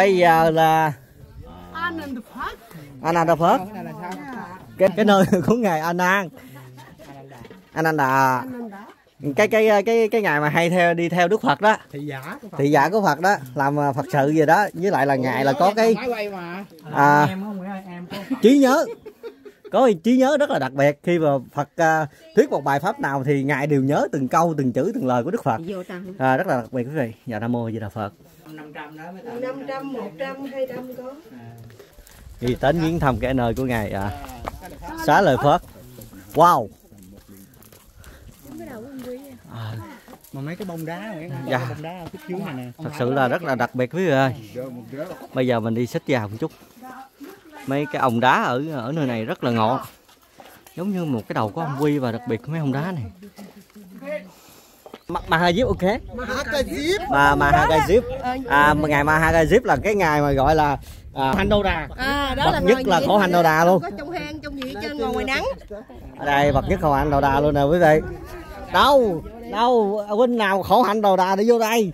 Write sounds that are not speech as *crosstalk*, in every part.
bây giờ là. Ananda Phật là sao cái cái nơi *laughs* của ngài Anan Ananda. Cái cái cái cái ngày mà hay theo đi theo Đức Phật đó. Thị giả của Phật. thị giả của Phật đó làm à, Phật sự gì đó. Với lại là ngài là có cái à, em không phải em có trí nhớ. Có trí nhớ rất là đặc biệt. Khi mà Phật à, thuyết một bài pháp nào thì ngài đều nhớ từng câu từng chữ từng lời của Đức Phật. À, rất là đặc biệt quý vị. Dạ nam mô di đà Phật 500 đó mới tặng 500, 100, 200 có. đi đến viếng thăm cái nơi của ngài à, xá lợi Phật. Wow. À, mà mấy cái bông đá Anh, Dạ. cái bông đá ở phía dưới này nè. Thật sự là rất là đặc biệt quý vị ơi. Bây giờ mình đi xích vào một chút. Mấy cái ông đá ở ở nơi này rất là ngộ. Giống như một cái đầu của ông quy và đặc biệt mấy ông đá này Mahajip ok. Mà Mahajip à mà ngày Mahajip là cái ngày mà gọi là à, hành đô đà À, đó Bậc là nhất là khổ đầu đà luôn. Có trong hang, trong gì hết trơn, ngồi ngoài nắng. Ở đây bậc nhất khổ hạnh đầu đà luôn nè quý vị. Đâu đâu huynh nào khổ hạnh đầu đà để vô đây?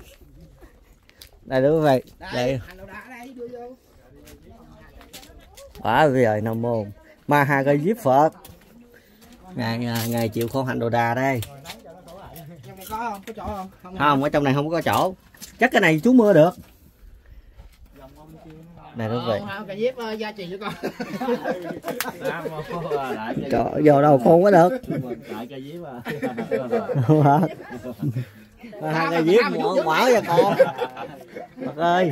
Đây đó quý vị? Đây quá quý vị nam mô ma ha gây giếp phật. Ngài à, ngài chịu khổ hạnh đồ đà đây có không? Có chỗ không? Không không ở trong này không có chỗ. Chắc cái này chú mưa được. Này vị không cái dép uh, gia trì cho con. Trời, vô đâu không có được. Không hả? Ma ha gây giếp mở mở cho con. Phật ơi.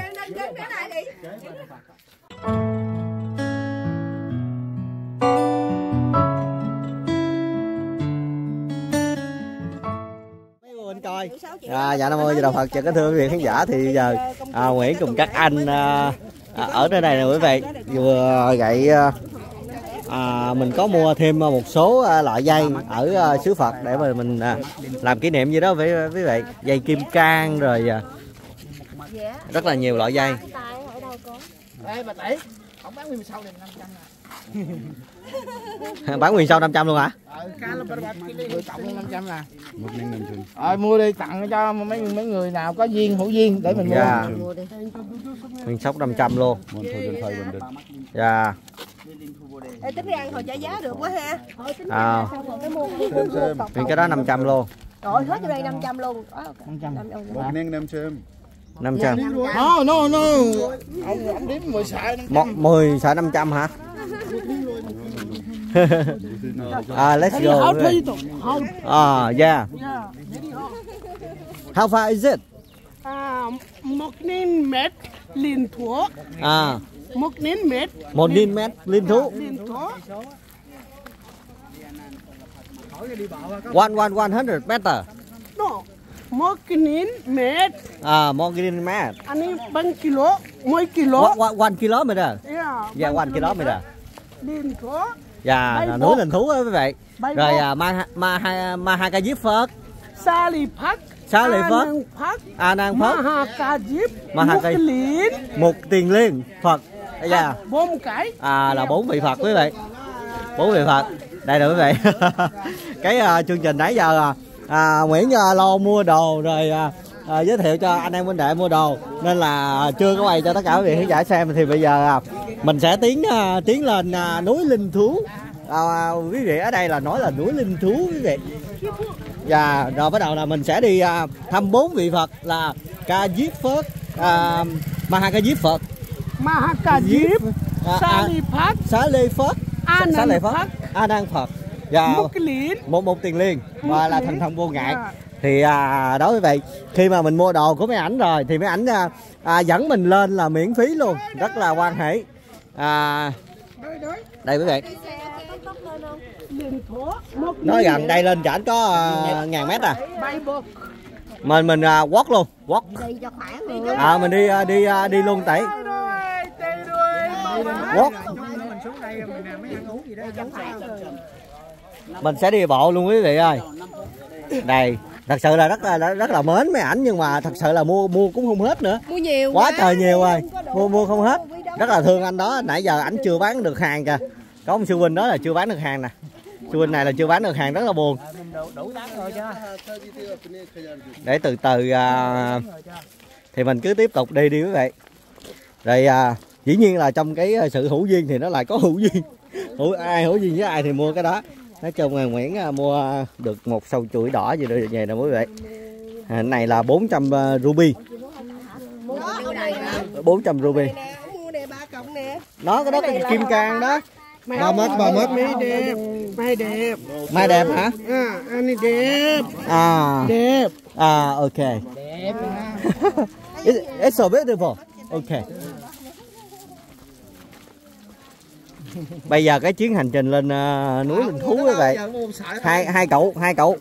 mấy người coi à, dạ nam mô di đà phật. Chào các thưa quý vị khán giả. Thì giờ à, nguyễn cùng các anh à, à, ở nơi này nè quý vị. Vừa gậy à, à, mình có mua thêm một số à, loại dây ở xứ phật để mà mình à, làm kỷ niệm gì đó với quý vị. Dây kim cang rồi à, rất là nhiều loại dây. Ê bà tỷ không bán nguyên sau liền 500 nè *laughs* *laughs* bán nguyên sau 500 luôn hả? Cộng lên 500 nè ờ mua đi tặng cho mấy mấy người nào có duyên hữu duyên để mình mua. Dạ. Nguyên sóc 500 luôn. Dạ. Ê, tính ra ăn hồi trả giá được quá ha. Thôi tính À. rồi cái mua mua mua đó 500 luôn Rồi hết đây 500 luôn. Đó, ok. 500 500. Neng nem chêm 500 no no no. Ông ông đếm 10 sợi một 10 sợi 500 hả à let's go? How? à yeah Yeah. how far is it À, một nín mét liên thuốc. à Một nín mét một nghìn mét liên thú liên thuốc. one one one hundred meter No. Một nín mét. à một nghìn mét Anh ấy bằng kilo. Mỗi kilo. one, one, one kilometer Yeah. yeah one kilometer Liên thuốc. dạ là núi linh thú đó quý vị rồi à, ma ma ha ma ha ca diếp phật Park. Xá lợi Phất. Anang Park. a nan phật Mahakajip. Mahakajip. Mục Lín. một tiền liên phật dạ Bom cái. à là bốn vị phật quý vị bốn vị phật đây nè quý vị *laughs* cái à, chương trình nãy giờ à, à, nguyễn à, lo mua đồ rồi à, à, giới thiệu cho anh em huynh đệ mua đồ nên là chưa có quay cho tất cả quý vị khán giả xem thì bây giờ à, mình sẽ tiến à, tiến lên à, núi linh thú. À, quý vị ở đây là nói là núi linh thú quý vị. Và rồi bắt đầu là mình sẽ đi à, thăm bốn vị phật là ca diếp phật à, ma ha ca diếp phật. À, à, Sally Park. xá lê phật. Xá lê Nan phật. A nan phật. Và Lín. một một tiền liên và là thần thông vô ngại. Dạ. thì à, đó quý vị khi mà mình mua đồ của mấy ảnh rồi thì mấy ảnh à, à, dẫn mình lên là miễn phí luôn. Rất là quan hệ à, đây quý vị. Nói gần đây lên chảnh có à, ngàn mét à? Mình mình à, walk luôn người à mình đi à, đi à, đi luôn đuôi. walk. Mình sẽ đi bộ luôn quý vị ơi. Đây thật sự là rất là rất là mến mấy ảnh nhưng mà thật sự là mua mua cũng không hết nữa. Mua nhiều quá. trời nhiều rồi. Mua mua không hết rất là thương anh đó. Nãy giờ ảnh chưa bán được hàng kìa. Có ông sư huynh đó là chưa bán được hàng nè. Sư huynh này là chưa bán được hàng rất là buồn. Để từ từ uh, thì mình cứ tiếp tục đi đi quý vị. Rồi uh, dĩ nhiên là trong cái sự hữu duyên thì nó lại có hữu duyên. Hữu ai hữu duyên với ai thì mua cái đó. Nói chung là Nguyễn à, mua được một sầu chuỗi đỏ gì rồi về nè quý vị. À, này là 400 uh, ruby. Đó, trăm 400 ruby. Mua nè, nó cái đó cái kim cang đó. bà mất bà mất mấy đẹp mấy đẹp. Mai đẹp hả? À anh ấy đẹp. À. Đẹp. À ok. Đẹp. It's, it's so beautiful ok. Bây giờ cái chuyến hành trình lên uh, núi linh thú quý vị hai hai cậu hai cậu.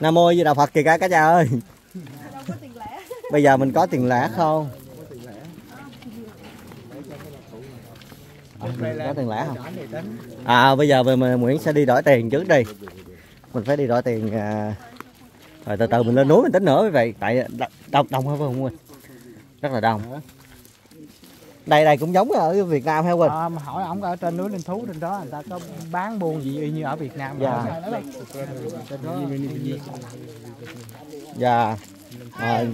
Nam mô di đà phật kìa cả cả cha ơi. Bây giờ mình có tiền lẻ không có tiền lẻ không? À bây giờ mình, Nguyễn sẽ đi đổi tiền trước đi. Mình phải đi đổi tiền à, rồi từ từ mình lên núi mình tính nữa quý vị. Tại đông đông phải không Quỳnh rất là đông. Đây đây cũng giống ở Việt Nam hay Quỳnh à, mà hỏi ổng ở trên núi linh thú trên đó người ta có bán buôn gì y như ở Việt Nam Dạ. dạ. À,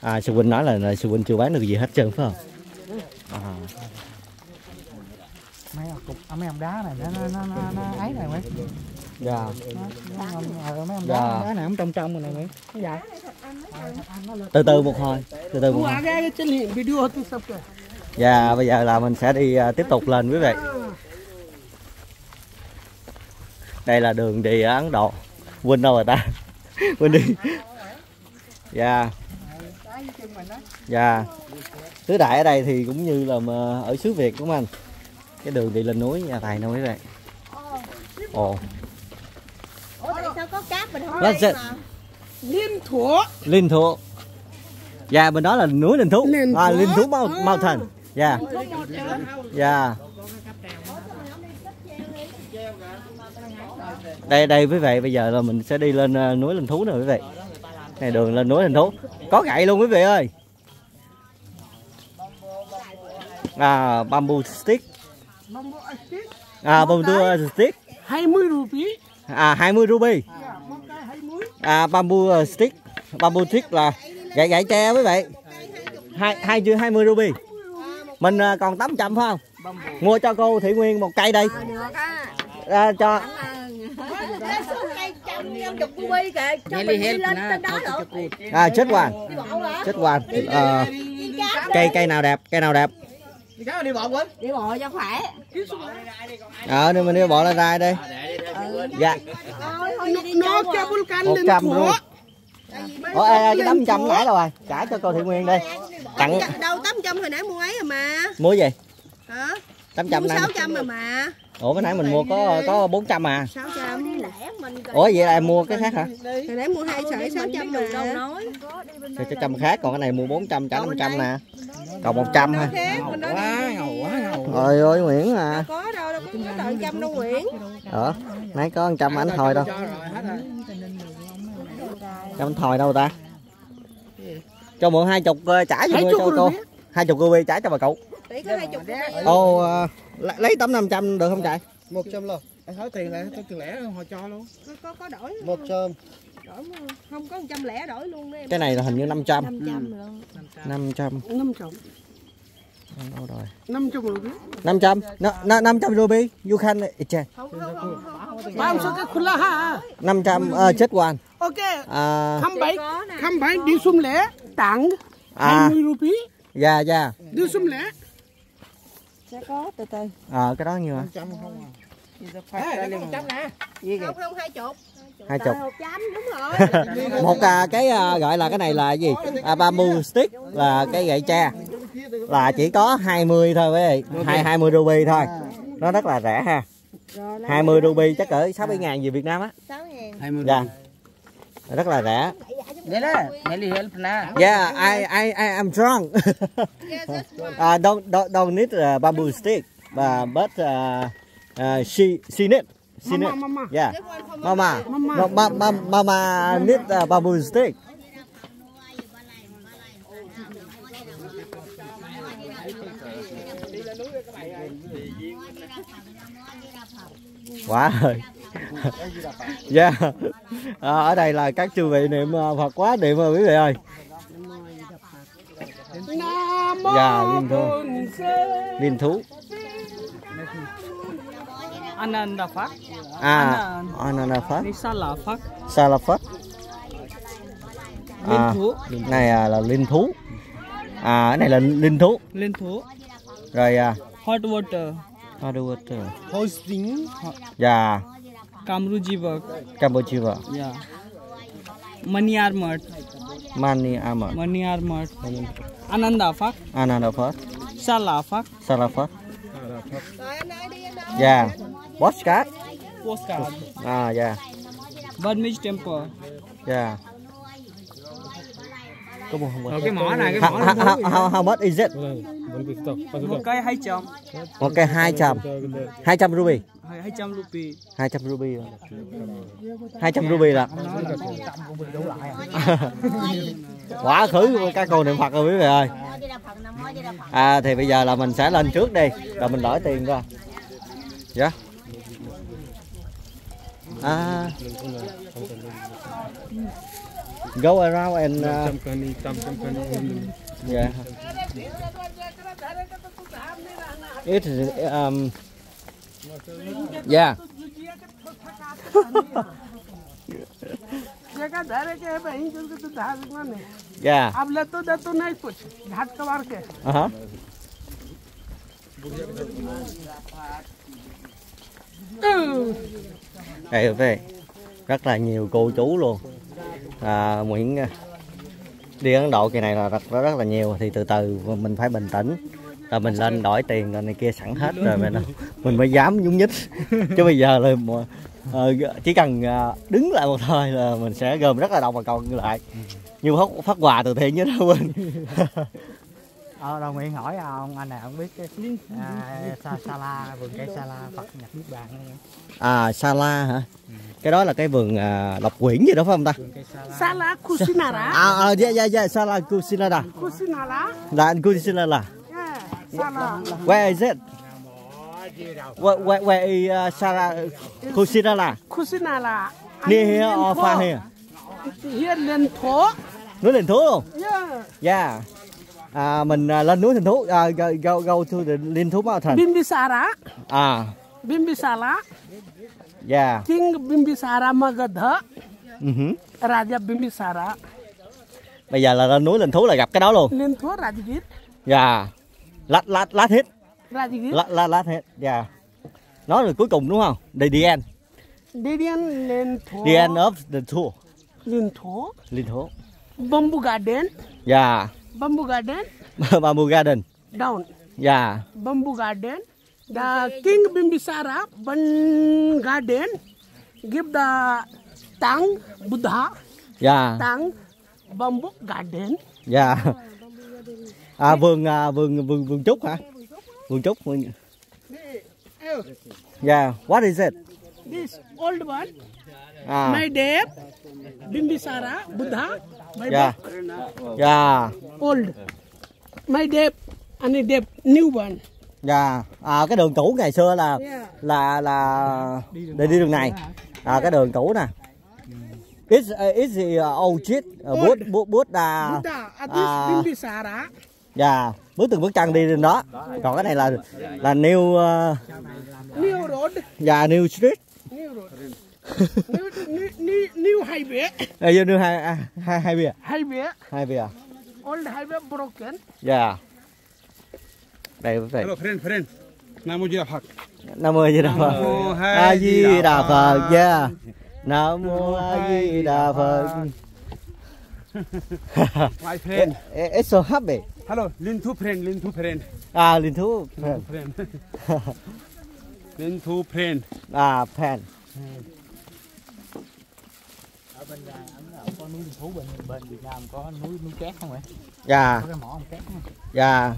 à sư huynh nói là, là sư huynh chưa bán được gì hết trơn phải không à. mấy cục à, mấy ông đá này nó nó nó, nó ấy này mấy. Dạ. Nó, nó, mấy ông đá, dạ. đá này cũng trong trong rồi này mấy. Nó từ từ một hồi từ từ một hồi. dạ bây giờ là mình sẽ đi uh, tiếp tục lên quý vị. Ờ. Đây là đường đi ở ấn độ. Quên đâu rồi ta. Quên đi. Dạ. Dạ. Tứ đại ở đây thì cũng như là mà ở xứ Việt đúng không anh? Cái đường đi lên núi nhà thầy nè quý vị. Ồ. Ủa, tại sao có cáp mình không lên mà? liên thủa Linh Thú Dạ bên đó là núi Linh Thú. Linh à. Linh Thú Mou- Mountain Dạ. Dạ. Đây đây quý vị bây giờ là mình sẽ đi lên ờ, núi linh thú nè quý vị. Này đường lên núi linh thú. Có gậy luôn quý vị ơi à bamboo stick bamboo stick à bamboo stick 20 rupiah à 20 ruby ya một cái 20 à bamboo stick bamboo stick là gậy gậy tre quý vị hai hai chưa 20 ruby mình ờ, còn 800 phải không mua cho cô thị nguyên một cây đây Được á. à, cho ruby à chết hoàn Đi bộ hả? chết hoàn Ờ, Đi cáp cây cây nào đẹp cây nào đẹp Đi bộ cho khỏe. ờ nên mình đi bộ lên đây. Đi dạ. Thôi đi đi nó chơi cable can một trăm luôn. Ủa ê, ê, cái tấm trăm nãy đâu rồi? Trả cho cô thị nguyên đi. Tặng Đâu 800 hồi nãy mua ấy rồi mà. mua gì? Hả? Tám Mua trăm này 600 rồi mà. ủa cái nãy mình mua có có bốn trăm à? 600. ủa vậy là em mua cái khác hả? Hồi nãy mua hai sợi 600 mà. cái trăm khác còn cái này mua 400 trả 500 nè. Còn 100 ha quá ngầu quá. Ngầu ôi ôi Nguyễn à. Có đâu, đâu có tận trăm đâu Nguyễn. ờ nãy có 100 ảnh thôi đâu? Cho rồi hết rồi trăm thôi đâu ta? Cho mượn hai chục ờ, trả cho, 20 cho cô. hai chục ruby trả cho bà cụ Tỷ có 20 ruby. ô ờ, lấy- lấy tấm 500 được không chạy? Một trăm luôn. Hỏi tiền lại tôi tiền lẻ họ cho luôn. Có, có, có đổi một trăm. Đổi mà không có 100 lẻ đổi luôn đó em. cái này là hình như 500 500 luôn. 500 500 đâu rồi. 500 rupiah 500 no, no, 500 ruby you can exchange Không không không không. không. 500 cái khula ha. 500 uh, chết hoàn ok. À. Không Có nè. không phải đi xung lẻ tặng à. 20 rupiah dạ dạ. Đi xung lẻ Sẽ có từ từ. ờ cái đó nhiêu hả trăm không à? Không không hai chục. hai chục. Một trăm đúng rồi. *laughs* một à, cái à, gọi là cái này là gì? À, bamboo stick là cái gậy tre. Là chỉ có 20 thôi quý vị. Hai 20 ruby thôi. Nó rất là rẻ ha. Rồi là 20 ruby chắc cỡ 6 7 ngàn gì Việt Nam á. 6 ngàn. hai mươi dạ. rất là rẻ yeah I I I am one. *laughs* *laughs* uh, don't don't don't need uh, bamboo stick. But but uh, uh, she she need she need. mama. Mama yeah mama. Mama. no, ma, ma, mama need uh, bamboo stick. Quá rồi dạ à, ở đây là các chư vị niệm à, Phật quá niệm rồi quý vị ơi Dạ, liên thú. Liên thú. Ananda Phật À, Ananaphát, Nisala Phật Salafat. Linh À, thú này à, là linh thú. À, cái này là linh thú. Linh thú Rồi à, Hot water underwater. Hosting Dạ, Kamru Jivak Cambodia. Yeah. Maniar Mart. Mani Amar. Maniar Mart. Ananda Phật Ananaphát, Sala Phật Salafat. Dạ, postcard. Postcard À, dạ, Burmese Temple. Dạ. Có một cái mỏ này cái How, mỏ how, how, how, how much is it? một cái hai trăm. Một cái 200 200 ruby hai hai trăm rupee 200 ruby 200 ruby là *laughs* quá khứ các cô niệm Phật rồi quý vị ơi. À thì bây giờ là mình sẽ lên trước đi rồi mình đổi tiền ra. Dạ. À. Go around and uh, yeah. It is um yeah जगह धरे के बहन चल के तो धार माने yeah अब ले तो दे तो नहीं कुछ घाट कबार के uh-huh. Ừ. đây quý vị rất là nhiều cô chú luôn à, Nguyễn à, đi Ấn Độ kỳ này là rất rất là nhiều thì từ từ mình phải bình tĩnh rồi mình lên đổi tiền rồi này kia sẵn hết rồi mình *laughs* mình mới dám nhúng nhích chứ bây giờ là mà, ờ, chỉ cần à, đứng lại một thời là mình sẽ gồm rất là đông và còn lại như phát, phát quà từ thiện với đó quên *laughs* Ờ, đồng nguyện hỏi ông anh này không biết cái à, sa, sa la vườn cây sa la Phật nhập niết bàn này. à Sala hả cái đó là cái vườn à, độc quyển gì đó phải không ta sa la Kusinara. à à dạ dạ dạ Sala Kusinara Kusinara. là Kusinara Yeah. Salah. Where is it? Where, where, where is uh, Sarah Kusinala? Kusinara. Near here or far here? Here lên thố. Núi Linh Thú luôn. Yeah. Yeah. À, mình à, lên núi Linh Thú. À, go, go, go to the Linh Thú Mountain. Bimbisara. À, Bimbisara. yeah. King Bimbisara Magadha. Uh-huh. Raja Bimbisara. Bây giờ là lên núi Linh Thú là gặp cái đó luôn. Lên thố Rajgir. Yeah. Lát lát lát hết. Lát lát lát hết. Yeah. Nó là cuối cùng đúng không? The, the end. Dedian lên thố. The end of the tour. Lên thố. Linh Thú. Bamboo Garden. Yeah. Bamboo Garden. *laughs* Bamboo Garden. Down. Yeah. bamboo garden. The king Bimbisara one garden give the tang Buddha Yeah. tang bamboo garden. Dạ. À vườn à, vườn vườn vườn trúc hả? Vườn trúc. Vườn... Dạ. What is it? This old one, À. my dad Bimbisara Buddha, my Dạ. dad Dạ. old. My dad and dad new one. Dạ. À cái đường cũ ngày xưa là Yeah. là là để đi đường này. À cái đường cũ nè. It's uh, it's the uh, old street. Uh, bút bút bút là Buddha at this à, Bimbisara. Dạ bước từng bước chân đi lên đó. Còn cái này là là new uh, New road, dạ new street. new road. new, new, new, new highway, À, vô new hai à, hai hai bìa. highway, Hai bìa. old highway broken. Dạ. Đây quý vị. Hello friend, friend. Nam mô Di Đà Phật. Nam mô Di Đà Phật. A Di Đà Phật. Yeah. Nam mô A Di Đà Phật. *laughs* My friend. It- It's so happy. Hello, Lin Thu friend, Lin Thu friend. À linh thú. Friend. Lin Thu friend. À pen. có núi Linh thú bên bên Việt Nam có núi núi cát không vậy Dạ. có cái mỏ cát không Dạ.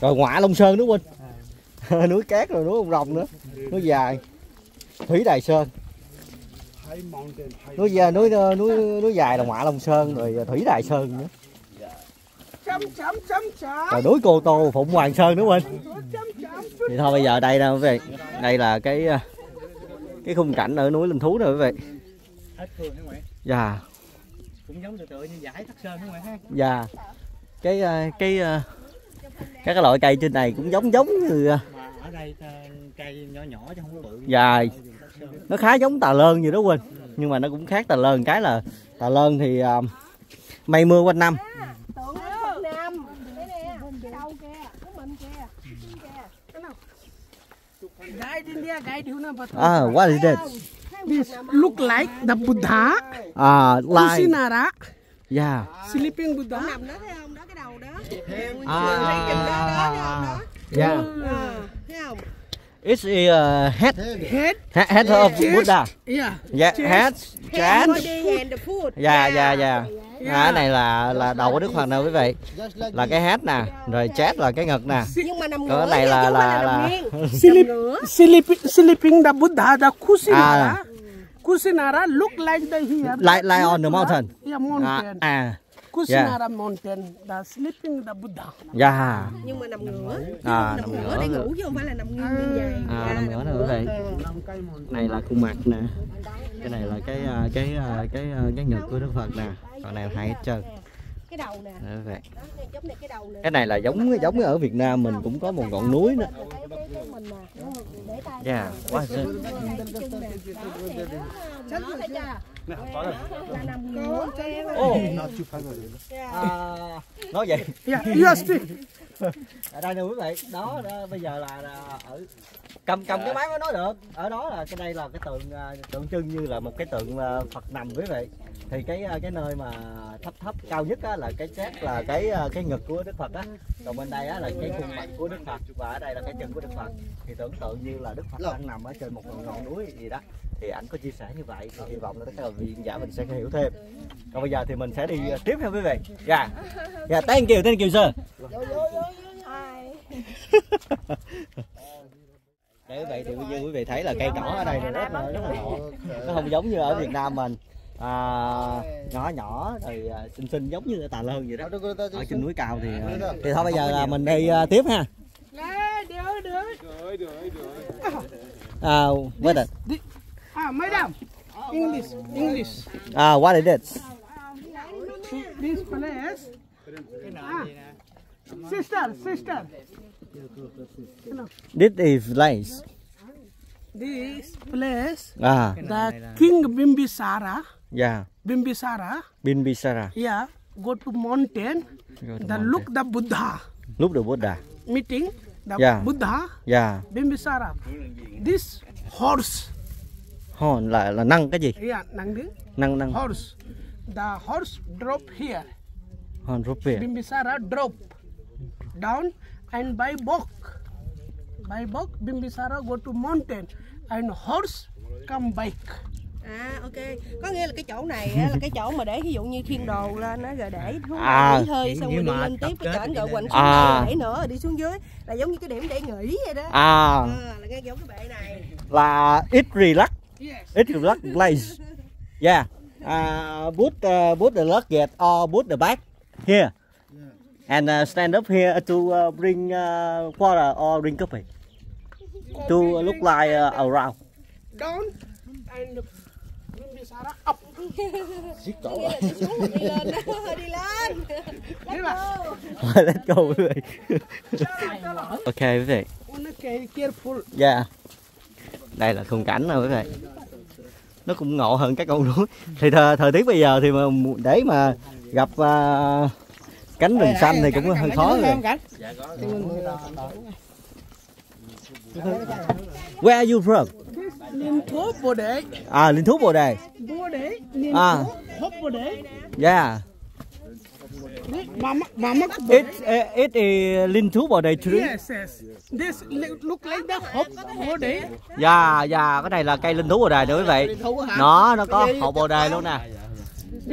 Rồi ngọa Long Sơn đúng *laughs* không? núi cát rồi núi ông rồng nữa. Núi dài. Thủy Đài Sơn. Mountain, high. Núi dài núi núi núi dài là ngọa Long Sơn rồi Thủy Đài Sơn nữa. Rồi núi Cô Tô Phụng Hoàng Sơn đúng không? Chấm chấm. thì thôi bây giờ đây nè quý vị đây là cái ờ, cái khung cảnh ở núi linh thú nè quý vị dạ cũng giống tự tự như giải thất sơn đúng không ha Dạ. Cái ờ, cái ờ, các cái loại cây trên này cũng giống giống như ờ, ở đây ờ, cây nhỏ nhỏ chứ không có bự Dạ. Nó khá giống tà lơn vậy đó Quỳnh. Nhưng mà nó cũng khác tà lơn cái là tà lơn thì ờ, mây mưa quanh năm. À, what is that? this look like the Buddha, À, like. Kusinara, Yeah. sleeping Buddha. Nằm đó thấy không? Đó cái đầu đó. À. Yeah. Ờ, thấy không? It's a uh, head Head, head, head of Buddha. yeah. Yeah, head, chest. Dạ dạ dạ. À, cái này là là đầu của Đức Phật nè quý vị. Là cái head nè, rồi chest là cái ngực nè. Nhưng mà nằm Còn ngửa cái này là là là sleeping, *laughs* sleeping the Buddha, the Kusinara. À. Kusinara look like the here. like like on the mountain. Yeah, À, mountain. à. Kusinara mountain, the sleeping the Buddha. Dạ. Nhưng mà nằm ngửa. À, Nằm nằm ngửa để ngủ chứ không phải là nằm nghiêng như vậy. À, nằm ngửa nè quý vị. Này là khuôn mặt nè. Cái này là cái à, cái à, cái à, cái ngực của Đức Phật nè. Còn này là hai hết trơn. Cái đầu nè. Đó, giống này cái đầu nè. Cái này là giống giống ở Việt Nam mình cũng có một ngọn núi nữa. Cái mình nè. Để tay. Yeah. À, nói vậy. Yeah, you ở đây nè quý vị đó, đó bây giờ là, là ở cầm cầm cái máy mới nói được. Ở đó là cái đây là cái tượng à, tượng trưng như là một cái tượng à, Phật nằm quý vị. Thì cái à, cái nơi mà thấp thấp cao nhất á, là cái chét là cái cái ngực của Đức Phật á. Còn bên đây á, là cái khuôn mặt của Đức Phật. Và ở đây là cái chân của Đức Phật. Thì tưởng tượng như là Đức Phật đang nằm ở trên một ngọn núi gì đó thì ảnh có chia sẻ như vậy thì hy vọng là tất cả khán giả mình sẽ hiểu thêm. Còn bây giờ thì mình sẽ đi à, tiếp theo quý vị. Dạ. Dạ thank you thank you sir. *laughs* Để quý vị thì như quý vị thấy là cây cỏ ở đây thì rất là rất là nhỏ nó không giống như ở Việt Nam mình. À, nhỏ nhỏ rồi à, xinh xinh giống như ở Tà Lơn vậy đó. Ở trên núi cao thì à, thì thôi bây giờ là mình đi tiếp ha. Được. à is it? Ah, madam. English, English. à what is it This place. Ah, sister, sister. this is place This place, à the King Bimbisara, yeah. Bimbisara, Bimbisara. Yeah, go to mountain, Go to the look the Buddha. Lúc được Buddha. Meeting, the Yeah. Buddha, yeah. Bimbisara. This horse, hòn là là năng cái gì yeah, nang đứng, năng năng horse. The horse drop here. hòn rút về Bimbisara drop down and by walk. By walk, Bimbisara go to mountain and horse come back. À ok, có nghĩa là cái chỗ này á, là cái chỗ mà để ví dụ như khiên đồ lên á rồi để thú À. nghỉ hơi xong rồi Nhưng đi mà lên tiếp cái kết rồi lên. xuống À. đẩy nữa rồi đi xuống dưới là giống như cái điểm để nghỉ vậy đó. à À, là ngay giống cái bệ này. là ít relax Yes. ít relax place yeah. Uh, put uh, put the luggage or put the bag here. And uh, stand up here to uh, bring uh, water or drink coffee to look like uh, around. Down. And up. *laughs* Đi lên đó, đi lên. *laughs* Thế *laughs* mà let's go. Quý vị ok quý vị wanna care- careful. yeah đây là khung cảnh nè quý vị nó cũng ngộ hơn các con núi thì thời, thời tiết bây giờ thì mà để mà gặp uh, cánh rừng xanh thì cũng hơi khó rồi Where are you from? This Linto Bode, À, Linh Thú Bồ Đề. Bode, À. Linto, Hop Bode. Yeah. Mama, Mama It uh, it is Linh Thú Bồ Đề tree. Yes, yes. This look like the hop Bode. Dạ, dạ, cái này là cây Linh Thú Bồ Đề nè quý vị. Nó nó có hậu Bồ Đề luôn nè.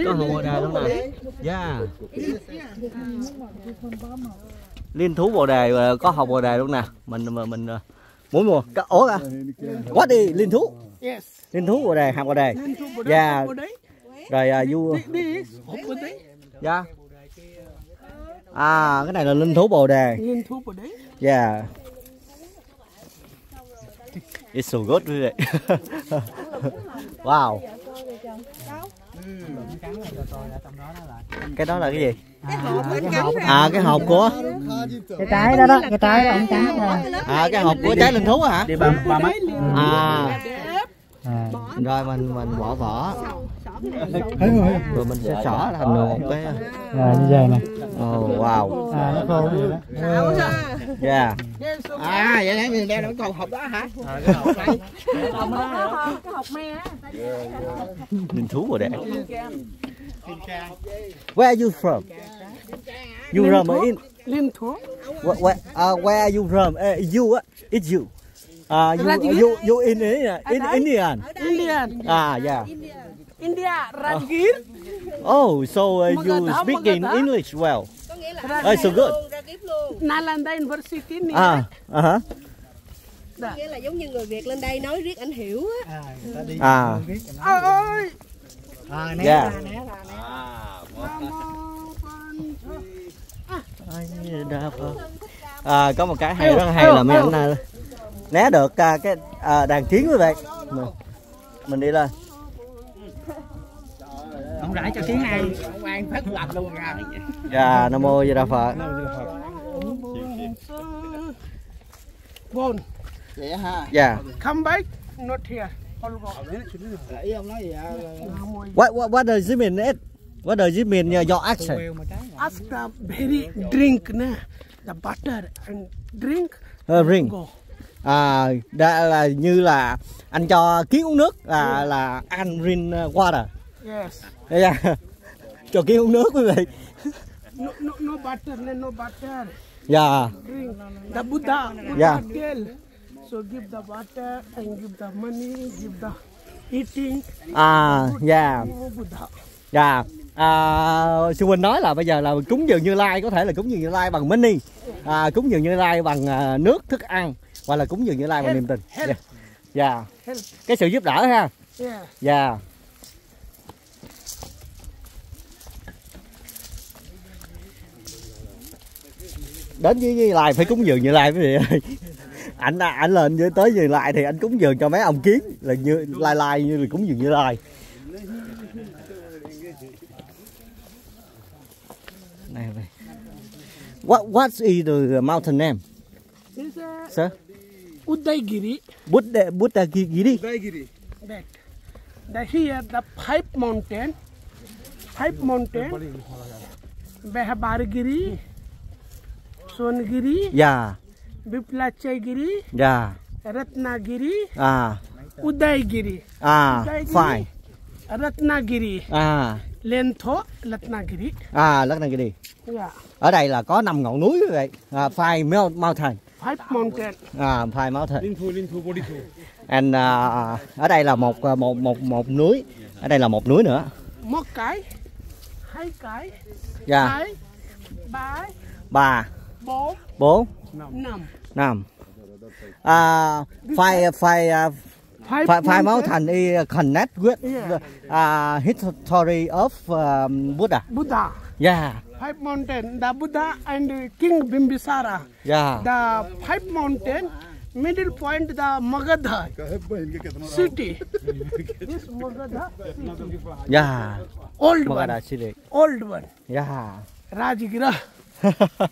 Có hậu Bồ Đề luôn nè. Dạ. Linh Thú Bồ Đề ờ, có hậu Bồ Đề luôn nè. Mình mình, mình ờ, muốn mua. Ủa à? What đi Linh Thú? Yes. Linh Thú Bồ Đề, hạt Bồ Đề. Yeah. Bode. Rồi à, du Thi- This Hop Bode, Dạ. À, cái này là Linh Thú Bồ Đề. Linto Bode. Yeah. It's so good quý vị. wow. cắn này cho coi là trong đó nó là cái đó là cái gì cái hộp à cái hộp của cái trái đó đó cái trái đó ông cắn thôi à cái hộp của trái linh thú hả Đi ba ba mắt. à à. rồi mình mình bỏ vỏ. Thấy rồi. mình sẽ xỏ thành một cái. Rồi như vậy nè. Oh, wow. À nó khô vậy đó. Yeah À, vậy nãy mình đeo cái hộp đó hả? Cái hộp me á linh thú rồi đấy where are you from? You from in Linh thú. where, where, uh, where are you from? Uh, you uh, it's you uh, you, you you in in, in Indian Indian. ah yeah India. Rajgir. oh so uh, you speak in. English well có nghĩa là oh, so good ra Nalanda University. À uh -huh. nghĩa là giống như người việt lên đây nói riết anh hiểu á à người ta đi à Ôi, ôi. à né Yeah. ra né ra né à, có một cái hay rất là hay là mấy anh à, né được à, cái à, đàn kiến quý vị mình, mình đi lên ông rải cho tiếng này ông ăn phát lạnh luôn ra dạ nam mô di đà phật Bone. dạ Come back. Not here. All go. ý ông nói gì what, what what does it mean it what does it mean uh, your accent the very drink na. The butter and drink. uh, ring Go. À đã là như là anh cho kiến uống nước là là anh rin uh, water Yes. dạ *laughs* cho kiến uống nước quý vị No, no, no butter, no, butter. dạ Drink. The Buddha. Buddha Yeah. tell. So give the butter and give the money, give the eating. à dạ Oh, Buddha. Dạ, à, sư huynh nói là bây giờ là cúng dường Như Lai có thể là cúng dường Như Lai bằng money, à, cúng dường Như Lai bằng à, nước, thức ăn, hoặc là cúng dường Như Lai bằng niềm tình. Help. Dạ, dạ, Help. cái sự giúp đỡ ha. Yeah. Dạ. Đến với Như Lai phải cúng dường Như Lai quý vị ơi. Anh anh lên với tới Như Lai thì anh cúng dường cho mấy ông kiến là như lai lai như là cúng dường Như Lai. Này này. What what is the mountain name, is uh, sir? Udaygiri. Buddha Buddha Giri. Udaygiri. That. The here the five mountain. Five mountain. Behabargiri. Songiri. Dạ, Biplachagiri. dạ. Ratnagiri. À, Udaygiri. à, Udaygiri. fine. Ratnagiri. À, Lentho. Ratnagiri. à, đi. Yeah. Ở đây là có năm ngọn núi vị. À, Five Mount- Mountain. Five mountain. À, Five Mountain. Linh thu, linh thu, body thu. And à, ở đây là một à, một một một núi. Ở đây là một núi nữa. Một cái. Hai cái. Dạ, Hai. Ba. ba, Bốn. bốn, Năm. năm. À, five five à, Five, five, five mountain is connect with Yeah. uh, history of um, Buddha. Buddha. Yeah, Five mountain. The Buddha and King Bimbisara. yeah. The five mountain, middle point the Magadha city. this Magadha city, Yeah. old one, Magadha City. old one, Yeah. Rajgira. *laughs*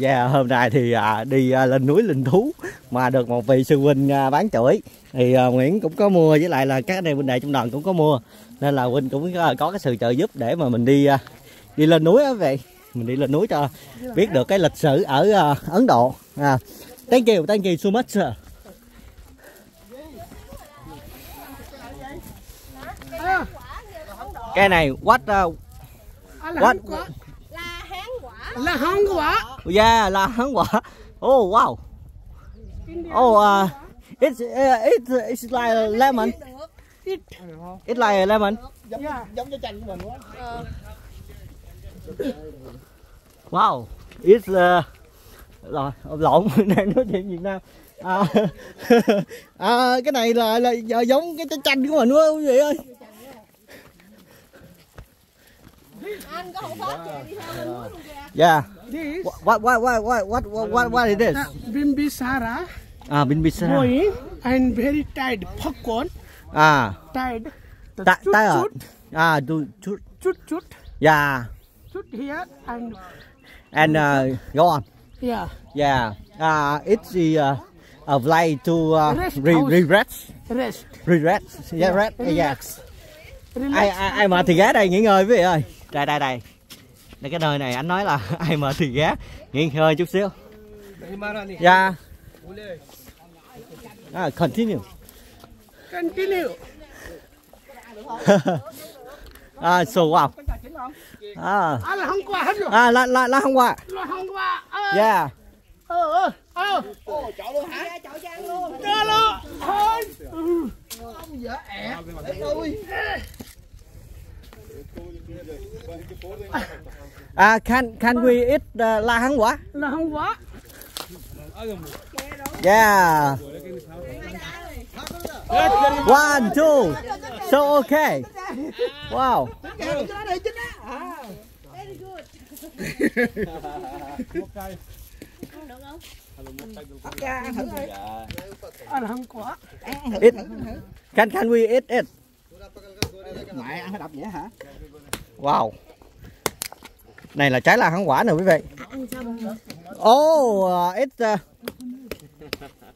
Yeah, hôm nay thì à, đi à, lên núi linh thú mà được một vị sư huynh à, bán chổi thì à, Nguyễn cũng có mua với lại là các anh em huynh đệ trong đoàn cũng có mua nên là huynh cũng có, có cái sự trợ giúp để mà mình đi à, đi lên núi á vậy mình đi lên núi cho biết được cái lịch sử ở à, Ấn Độ à, thank you thank you so much sir. Cái này what uh, là What? hán quả. la hán quả Là hán quả. yeah là hán quả oh wow oh uh, it's uh, it's it's like a lemon It, it's like a lemon yeah. Wow, it's uh, rồi lộn *laughs* đang nói chuyện Việt Nam. À, *laughs* à, cái này là là giống cái trái chanh của mình quá quý vị ơi. anh có pháp chị đi theo lên núi luôn kìa Yeah. This What what what what what what what, what is this? the Bimbisara À, Bimbisara. going and very tight popcorn À, tied chut, tired. chut, À, do chut. chut, chut, Yeah. chut here and And uh, go on. yeah, Yeah. Uh, it's the uh, a play to uh, Rest re, house. re rest. rest, Re rest. Yeah, rest. Yeah. relax, relax. Ai, ai, ai mệt thì ghé đây nghỉ ngơi quý vị ơi. Đây đây đây. Đây cái nơi này anh nói là *laughs* ai mệt thì ghé nghỉ ngơi chút xíu. Yeah. Ah, continue. Continue. *laughs* à, so wow. À, Al không qua hết rồi. à là là là không qua. Là không qua. Ờ, Yeah. ờ, ờ, ờ. Cho luôn. Thôi. Ừ. À, can can we eat uh, la hán quả? Là không quá. Yeah. One, two. So okay. Wow. Không quá. Eat. Can can we eat it? Mẹ ăn đập vậy hả? Wow. Này là trái la hán quả nè quý vị. Oh, uh, it's uh,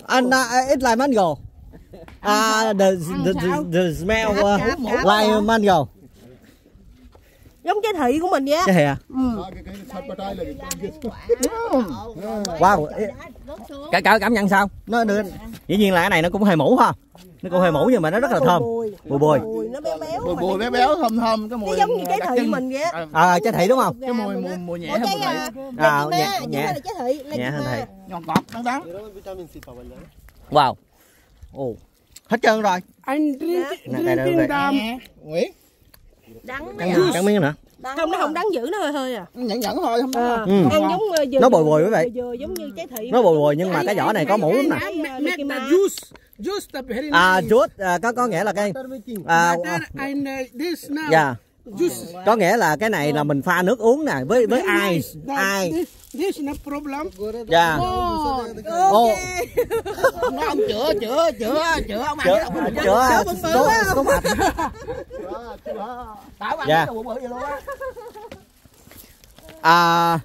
and uh, it's like mango. Ah, the, the, the, the smell uh, like mango. giống trái thị của mình vậy Cái hề à? Wow. Cả, cả cảm nhận sao? Nó được. Dĩ nhiên là cái này nó cũng hơi mũ ha. Nó cũng hơi mũ nhưng mà nó rất là thơm. Bùi bùi. mùi nó béo béo Bùi bùi béo béo thơm thơm cái nó mùi giống như trái thị mình vậy À, trái thị đúng không? cái mùi mùi mùi nhẹ hơn trái bùi à À, nhẹ- nhẹ. trái thị Nhẹ hơn thị. ngọt ngọt đắng đắng Wow. Ồ. Hết trơn rồi. And drink, Nè, đây, đây, đây. Nguyễn đắng Cắn, cắn miếng nữa. không nó không đắng dữ nó hơi hơi à nhẫn nhẫn thôi không Ờ, có Ừ. ăn giống ờ, vừa Nó bồi bồi quý vị. vừa, vừa giống như trái thị Nó bùi bùi nhưng mà cái vỏ này có mũ lắm nè. juice. Juice À, chuốt à, có có nghĩa là cái à, uh, this now. dạ. Juice. Có nghĩa là cái này là mình pha nước uống nè với với. That- ice. This, no problem. Dạ. Oh, Ô, *laughs* nó ông chữa chữa chữa chữa ông ăn chữa cái đậu chữa có có mạch. tao ăn Dạ. cái bự bự vậy luôn á À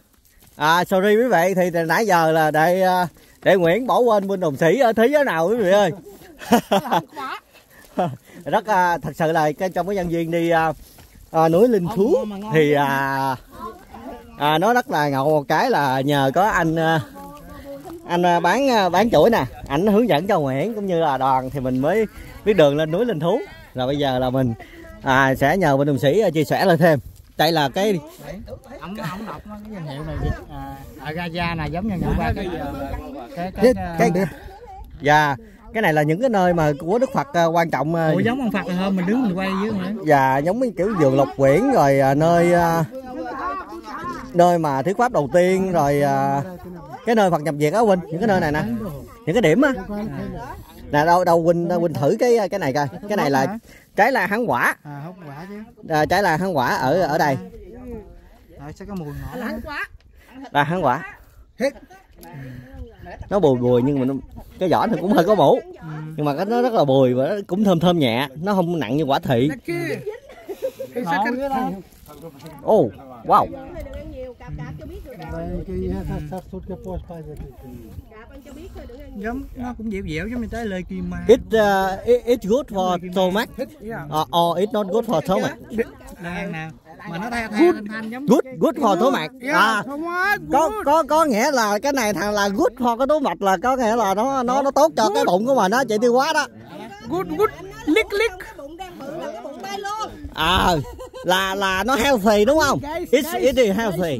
à sorry quý vị thì từ nãy giờ là để à, để Nguyễn bỏ quên bên đồng sĩ ở thế giới nào quý vị ơi. *laughs* rất à, thật sự là cái trong cái nhân viên đi à, à, núi Linh Thú thì à, à, nó rất là ngầu. Một cái là nhờ có anh à, anh à, bán à, bán chuỗi nè. Ảnh hướng dẫn cho Nguyễn cũng như là đoàn thì mình mới biết đường lên núi Linh Thú. Rồi bây giờ là mình à, sẽ nhờ bên đồng sĩ chia sẻ lại thêm. Đây là cái ông ông đọc cái danh hiệu này à, à Gaza này giống như ngày qua cái cái cái cái, cái và cái này là những cái nơi mà của Đức Phật quan trọng Ủa giống ông Phật hơn mình đứng mình quay dưới nữa và giống như kiểu vườn Lộc Quyển rồi nơi nơi mà thuyết pháp đầu tiên rồi à, cái nơi Phật nhập diệt á Huynh những cái nơi này nè. Những cái điểm á. Nè đâu đâu Huynh Huynh thử cái cái này coi. Cái này là trái là hán quả. À hút quả chứ. À, trái là hán quả ở ở đây. Là hán quả. Nó bùi bùi nhưng mà nó, cái vỏ thì cũng hơi có mũ nhưng mà cái nó rất là bùi và nó cũng thơm thơm nhẹ. Nó không nặng như quả thị. Ô wow Giống nó cũng dẻo dẻo giống như trái lê kim ma it uh, it, good for stomach Yeah. uh, or it's not good for stomach mà nó thay giống good good for stomach Yeah, à có good. có có nghĩa là cái này thằng là good for cái túi mạch là có nghĩa là nó nó nó tốt cho cái bụng của mình đó chạy tiêu hóa đó. Good, good. Lick, lick. À là là nó healthy đúng không? Guys, it is healthy.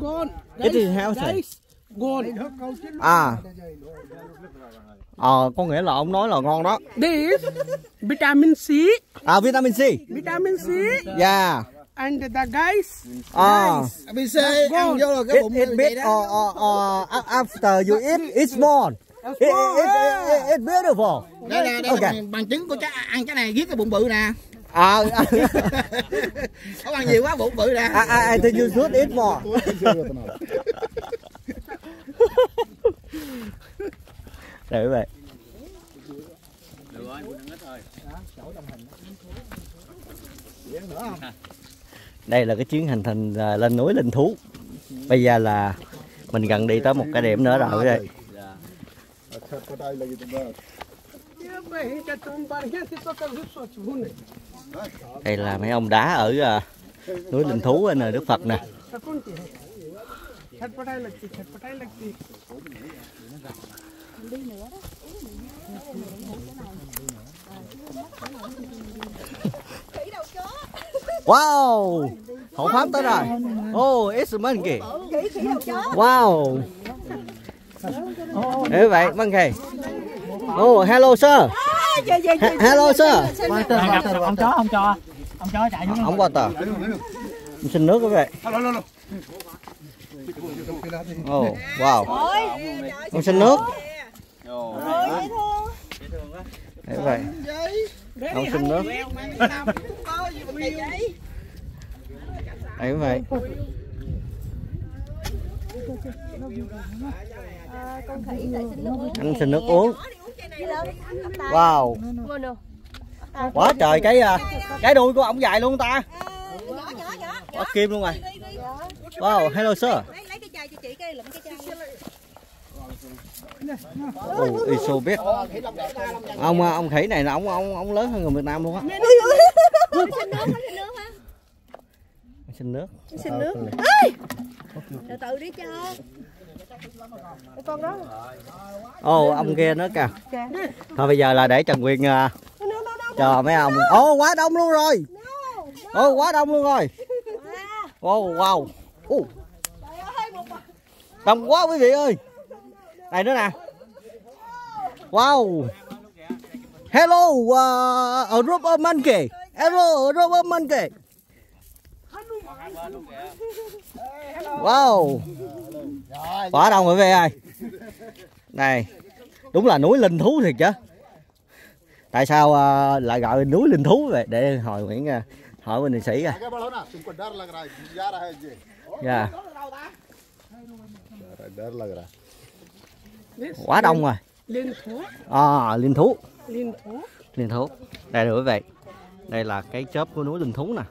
It is healthy. à. Ờ có nghĩa là ông nói là ngon đó. This vitamin C, à vitamin C. Vitamin C, yeah. And the guys. à. ABC ăn vô rồi cái it, bụng it như bit or, or, or after you eat it's small. It, it, it, it, it's beautiful. Đây là đây Ok. là bằng chứng của trái ăn cái này giết cái bụng bự nè à, không ăn nhiều quá bụng bự nè. I, I, I think you should eat more. *laughs* Để quý vị đây là cái chuyến hành trình à, lên núi linh thú. Bây giờ là mình gần đi tới một cái điểm nữa rồi đây đây là mấy ông đá ở ờ, núi linh thú nè đức phật nè Wow, hộ pháp tới rồi. Oh, it's monkey. Wow. thế vậy, monkey. Oh, hello sir hello sir. ông chó ông cho ông chó chạy xuống. Không qua tờ Em xin nước các bạn Alo, alo, alo. oh wow. Ông xin nước. Như vậy ông xin nước. Đấy vậy? Anh xin nước uống wow. Quá trời cái à, cái đuôi của ổng dài luôn ta. Quá kim luôn rồi. Wow hello sir. Oh is so big ông à, ông khỉ này là ông ông ông lớn hơn người Việt Nam luôn á. Xin nước. Xin nước. Hả xin nước. Xin nước từ từ đi cho Ồ ông kia nữa kìa. Thôi bây giờ là để Trần Quyền à, chờ mấy ông. Ồ quá đông luôn rồi. Ồ quá đông luôn rồi. Ồ wow. Ồ. Đông quá quý vị ơi. Đây nữa nè. Wow. Hello uh, a group of monkey. Hello a group of monkey. Wow quá đông quý về ơi. Này đúng là núi linh thú thiệt chứ. Tại sao uh, lại gọi núi linh thú vậy? Để hỏi nguyễn uh, hỏi bên sĩ coi. Yeah. Dạ. quá đông rồi. Linh thú. À linh thú. Linh thú. Đây là quý vị. Đây là cái chớp của núi linh thú nè.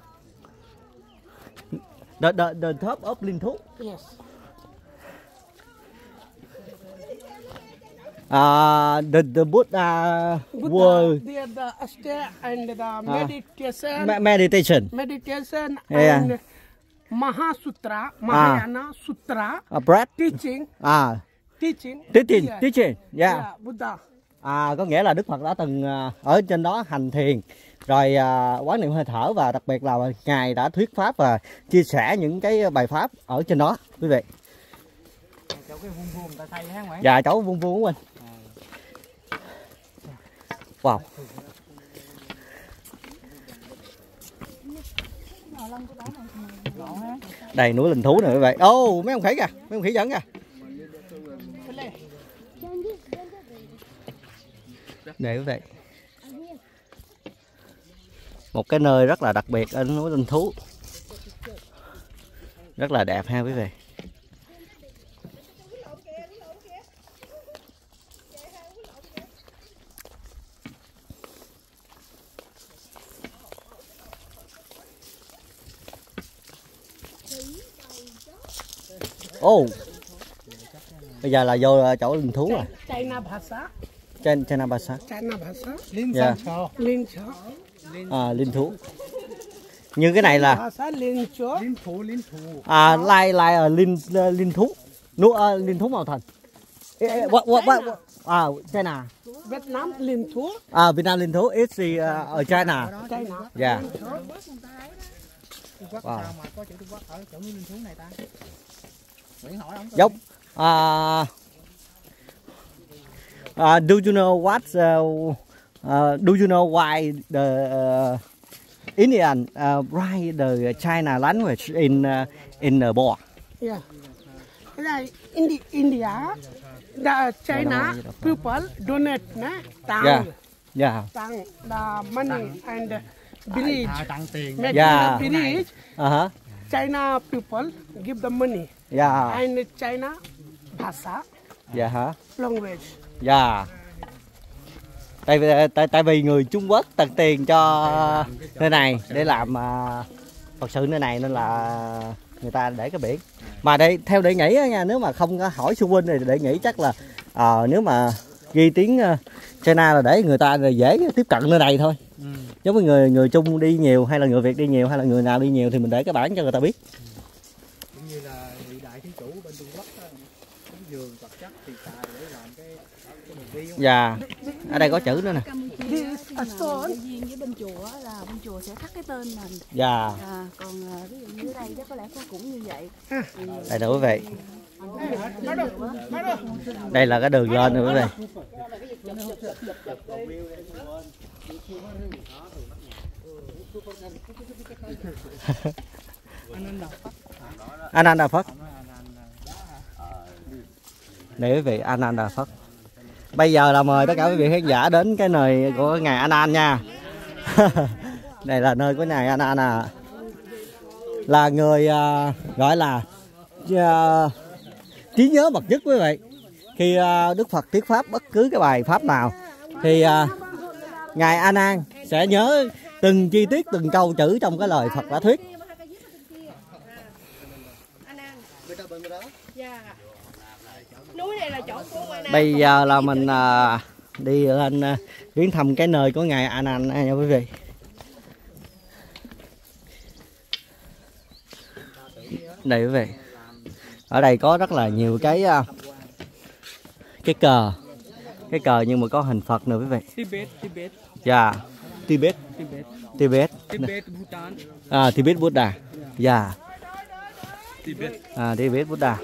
Đợt đợt đợt thớp ốp linh thú. Yes. À the, the Buddha Buddha, world the, the stay and the meditation. Me- meditation. Meditation Yeah. and Mahasutra, Mahayana Sutra, a breath? teaching, à teaching, teaching yeah, teaching yeah. yeah, Buddha. À, có nghĩa là Đức Phật đã từng à, ở trên đó hành thiền. Rồi à, quán niệm hơi thở và đặc biệt là ngài đã thuyết pháp và chia sẻ những cái bài pháp ở trên đó quý vị. chỗ cái vuông vuông ta ha Nguyễn Dạ cháu vuông vuông của mình. Wow. Đây núi linh thú này quý vị. Ô oh, mấy ông khỉ kìa, mấy ông khỉ dẫn kìa. Để các bạn Một cái nơi rất là đặc biệt ở núi linh thú. Rất là đẹp ha quý vị. Ồ. Bây giờ là vô chỗ linh thú rồi. China Bhasa, Trên trên Nam Ba Sa. China Bhasa, Dạ. Lin Cho, À, linh thú. Như cái này là Bhasa Lin Cho, à lai lai ở linh linh thú. Nú à, linh thú màu ê, what, what, what, what? À, China. Vietnam Lin Thu, À, Việt Nam linh thú is the, uh, ở China. China. Dạ. Trung Quốc Wow. Giống. À, à, do you know what uh, uh, do you know why the uh, Indian uh, write the China language in uh, in the board? Yeah. Like Indi India, the China people donate na tang, Yeah. Yeah. tang, the money and bridge. à, tiền Make Yeah. the bridge. Uh-huh. China people give the money Yeah. and China bhasa Yeah. Huh? language. Yeah. tại vì tại, tại vì người Trung Quốc tận tiền cho nơi này để làm à, Phật sự nơi này nên là người ta để cái biển mà để theo để nghĩ á nha nếu mà không có hỏi xung quanh thì để nghĩ chắc là ờ, nếu mà ghi tiếng uh, China là để người ta là dễ tiếp cận nơi này thôi Ừ. giống như người người Trung đi nhiều hay là người Việt đi nhiều hay là người nào đi nhiều thì mình để cái bản cho người ta biết cũng như là vị đại thiên chủ bên Trung Quốc á, cúng dường vật chất thì xài để làm cái Dạ. ở đây có chữ nữa nè. Bên chùa là bên chùa sẽ khắc cái tên mình Dạ. à, còn ví dụ như đây chắc có lẽ cũng như vậy đây nè quý vị. Đây là cái đường lên nè quý vị. *laughs* Ananda Phật Đây quý vị Ananda Phật Bây giờ là mời tất cả quý vị khán giả đến cái nơi của ngài Anan nha. *laughs* Đây là nơi của ngài Anan à. Là người à, gọi là à, trí nhớ bậc nhất quý vị. Khi à, Đức Phật thuyết pháp bất cứ cái bài pháp nào thì à, ngài anan -an sẽ nhớ từng chi tiết từng câu chữ trong cái lời Phật đã thuyết Dạ. núi này là chỗ của ngoài Nam bây giờ là mình à, đi lên à, viếng thăm cái nơi của ngài A Nan nha quý vị. Đây quý vị. Ở đây có rất là nhiều cái à, cái cờ cái cờ nhưng mà có hình Phật nữa quý vị. Tibet Tibet. Dạ. Tibet Tibet. Tibet. Tibet Bhutan. À, Tibet Buddha. Dạ. Tibet. à, Tibet Buddha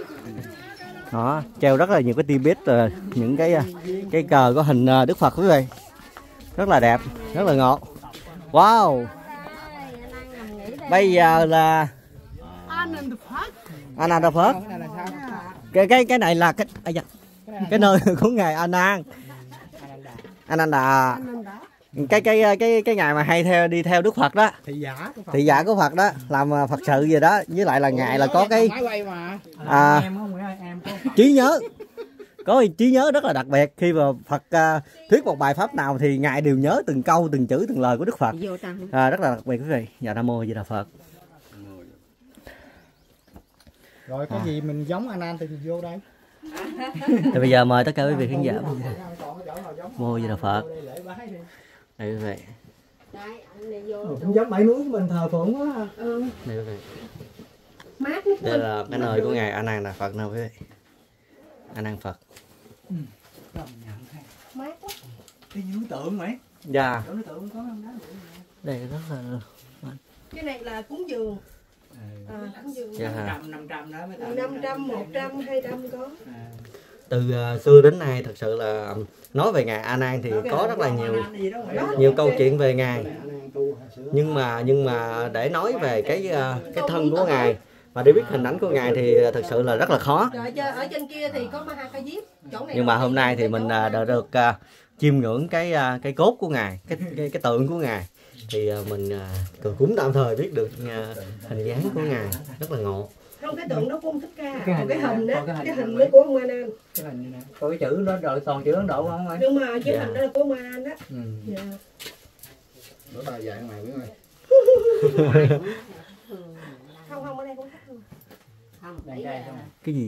đó treo rất là nhiều cái Tibet rồi những cái à, cái cờ có hình à, Đức Phật quý vị rất là đẹp rất là ngọt wow bây giờ là Phật. Ananda Phật cái cái cái này là cái à, dạ. cái nơi *laughs* của ngài A Nan Ananda Ananda. Cái cái cái cái ngày mà hay theo đi theo Đức Phật đó. Thị giả của Phật. Thị giả của Phật đó làm à, Phật sự gì đó. Với lại là ngài là có cái à, có trí nhớ. Có trí nhớ rất là đặc biệt. Khi mà Phật à, thuyết một bài pháp nào thì ngài đều nhớ từng câu từng chữ từng lời của Đức Phật. À, rất là đặc biệt quý vị. Dạ nam mô di đà Phật. Rồi cái gì mình giống anh An thì mình vô đây. Thì bây giờ mời tất cả quý vị khán giả. Mô di đà Phật đây quý vị cũng giống bảy núi mình thờ phượng quá đây quý vị mát lắm đây là cái nơi của ngài A Nan Đà Phật nè quý vị. A Nan Phật. Mát quá cái núi tượng mấy dạ. Chỗ tượng có đó? Đây rất là cái này là cúng dường. À, cúng dường. Dạ. Trăm năm trăm đó mới tạo 500, 100, 200 có từ à, xưa đến nay thật sự là nói về ngài A Nan thì có rất là nhiều nhiều câu chuyện về ngài. Nhưng mà nhưng mà để nói về cái à, cái thân của ngài mà để biết hình ảnh của ngài thì thật sự là rất là khó. Rồi chơi ở trên kia thì có Maha Ca Diếp chỗ này nhưng mà hôm nay thì mình đã được à, chiêm ngưỡng cái à, cái cốt của ngài cái cái, cái tượng của ngài. Thì à, mình cũng tạm thời biết được hình dáng của ngài rất là ngộ không cái tượng đó của ông thích ca. Cái còn cái hình đó, cái hình cái hình đó. đó của ông Ma Nan cái hình như này có cái chữ đó rồi toàn chữ Ấn Độ không ơi? Nhưng mà cái Dạ. hình đó là của ông Ma Nan đó ừ. dạ. bữa nay dạy mày biết mày. Không không ở đây cũng thích không cái gì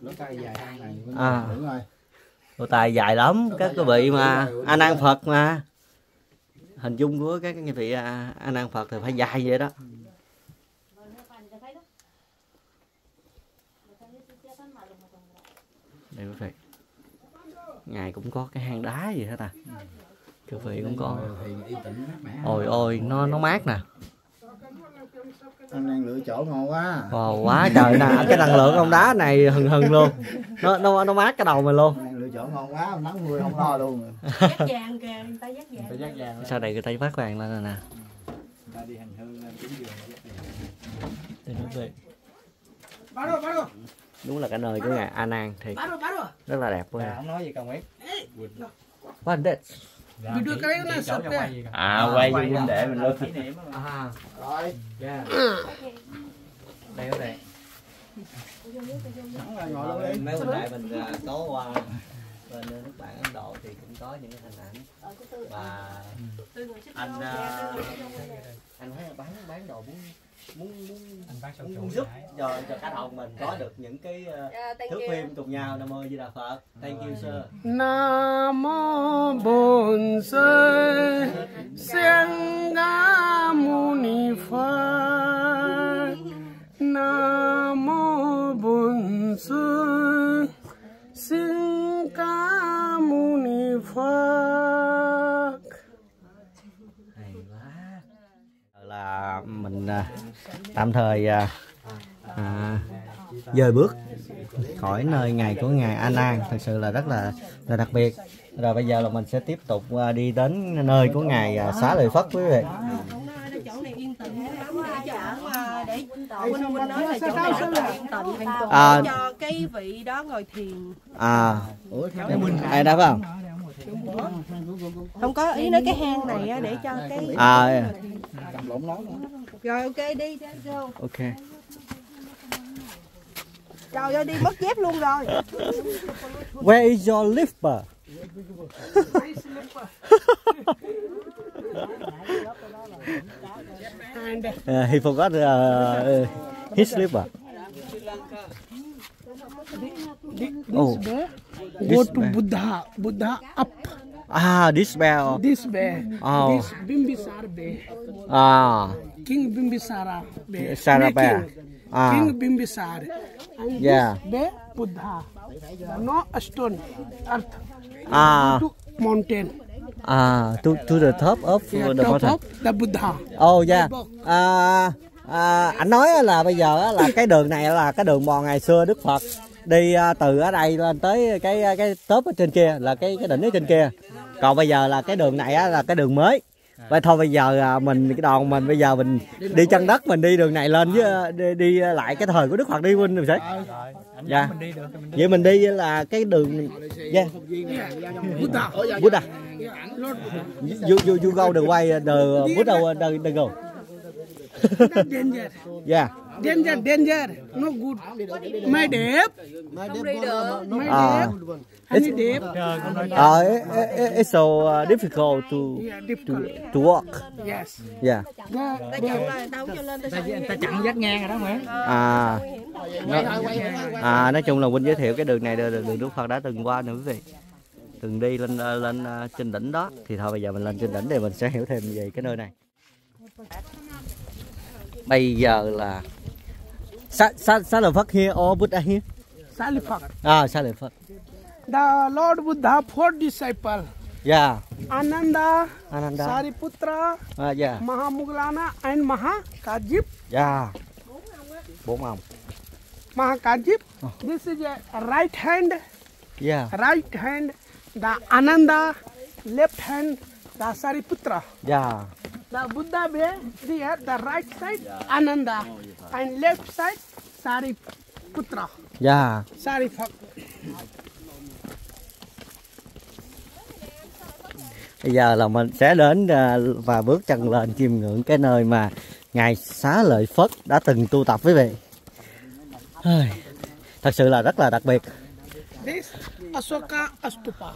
nó dài. này À. đúng rồi. Dài lắm. Các quý vị mà A Nan Phật mà. Hình dung của các quý vị A A Nan Phật thì phải dài vậy đó đây quý vị. Ngài cũng có cái hang đá gì hết à? Quý vị cũng có. Ôi ôi nó nó mát nè. Anh đang lựa chỗ ngon quá. Wow, quá trời nè cái năng lượng ông đá này hừng hừng luôn. Nó nó nó mát cái đầu mình luôn. Lựa chỗ ngon quá nắng mưa không lo luôn. *laughs* Dắt vàng kìa người ta dắt vàng. Dắt vàng sau đây người ta phát vàng lên rồi nè. Ta đi hành hương lên cúng dường dắt vàng. Đúng là cái nơi của ngài A Nan thì rất là đẹp quá. Bà không nói gì cần biết. What that? Video cái này là sắp quay đây. gì À, quay cho huynh đệ mình luôn. kỷ niệm. À, rồi. Yeah. đây đây. Luôn đi. mấy huynh đệ mình à, có qua bên nước bạn Ấn Độ thì cũng có những cái hình ảnh. Và anh uh, anh thấy bán bán đồ muốn muốn muốn anh bác sâu muốn, muốn giúp cho cho cả đoàn mình có được những cái uh, thước phim cùng nhau. Nam mô di đà phật. Thank you sir. Nam mô Bổn Sư. Siêng Ga Muni Phật. Nam mô Bổn Sư. Siêng Ga Muni Phật. hay quá là mình à, tạm thời à, à, dời bước khỏi nơi ngày của ngài A Nan. Thật sự là rất là là đặc biệt. Rồi bây giờ là mình sẽ tiếp tục à, đi đến nơi của ngài xá lợi phất quý vị. À. cho cái vị đó ngồi thiền. À. Ai phải không không có ý nói cái hang này á, để cho cái à rồi ok đi ok trời ơi đi mất dép luôn rồi where is your slipper uh, he forgot uh, his slipper oh go This to way. Buddha. Buddha up ah this bell this way. Oh. This Bimbisar Bay. ah King Bimbisara Bay. Sara Bay. Ah. King Bimbisar. And Yeah. this Bay Buddha. No stone, earth. ah To mountain. ah to to the top of Yeah, the top mountain of the Buddha. Oh yeah. À, à, anh nói là bây giờ là cái đường này là cái đường mòn ngày xưa Đức Phật đi à, từ ở đây lên tới cái à, cái tớp ở trên kia là cái cái đỉnh ở trên kia. Còn bây giờ là cái đường này á là cái đường mới. Vậy thôi bây giờ à, mình cái đoàn mình bây giờ mình đi chân đất mình đi đường này lên với đi, đi lại cái thời của Đức Phật đi huynh rồi sẽ. Dạ. Vậy mình đi là cái đường dạ bút à You, you, you go the way the Buddha the, the go. Yeah. *laughs* Dạ. Danger, danger. No good. My được My À. deep. Any deep. chơi cũng nói Uh, it, it, it's so uh, difficult to Yeah, to difficult. to walk. Yes. Yeah. Ta chặn dắt ngang rồi đó Nguyễn À, nó, à nói chung là Huynh giới thiệu cái đường này là đường, đường Đức Phật đã từng qua nữa quý vị. Từng đi lên ờ, lên ờ, trên đỉnh đó thì thôi bây giờ mình lên trên đỉnh để mình sẽ hiểu thêm về cái nơi này. Bây giờ là Sa Sa Sa lợi Phật here or Buddha here? Salifak. À Sa lợi Phật. The Lord Buddha, four disciples. Yeah. Ananda, Ananda. Sariputra, À, yeah. Mahamuglana, and Mahakajip. Yeah. Bốn ông. Mahakajip. This is a right hand, Yeah. right hand. The Ananda, left hand, the Sariputra. Yeah. The Buddha way, here, the right side, Ananda, and left side, Sariputra. Yeah. Sarifak. Bây giờ là mình sẽ đến à, và bước chân lên chiêm ngưỡng cái nơi mà ngài xá lợi Phất đã từng tu tập quý vị. Thật sự là rất là đặc biệt. This Asoka Astupa.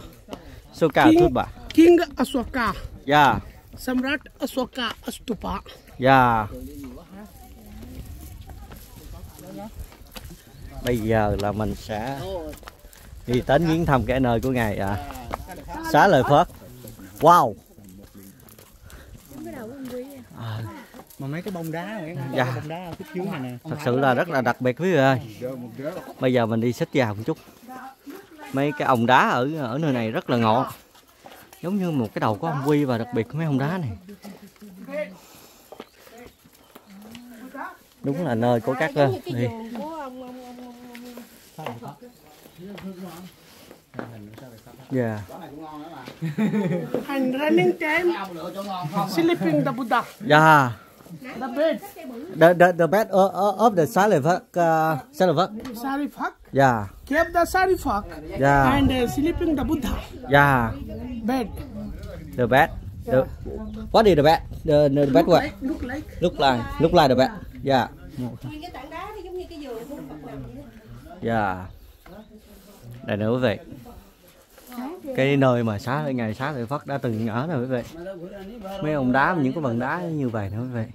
Suka King, Thut bà. King Asoka. Yeah. Samrat Asoka Astupa. Yeah. Bây giờ là mình sẽ đi đến viếng thăm cái nơi của ngài à, xá lợi Phất. Wow. mà mấy cái bông đá Nguyễn Dạ. bông đá ở phía dưới này nè Thật sự là rất là đặc biệt quý vị ơi. Bây giờ mình đi xích vào một chút. Mấy cái ông đá ở ở nơi này rất là ngộ. Giống như một cái đầu của ông Quy và đặc biệt mấy ông đá này. Đúng là nơi của các giống như cái đi. giường của ông ông ông, ông Yeah. And running time, sleeping the Buddha. Yeah. The bed, The the the bed of, of the silent uh, silent Sarifak. Yeah. Kept the Sarifak. Yeah. And uh, sleeping the Buddha. Yeah. Bed. The bed. The, what is the bed? The the bed what? Like, look like. Look like look like the bed. Yeah. Phật. Yeah. Đây nữa quý vị. cái nơi mà xá ngày xá lợi Phất đã từng ở nè quý vị mấy ông đá những cái bằng đá như vậy nữa quý vị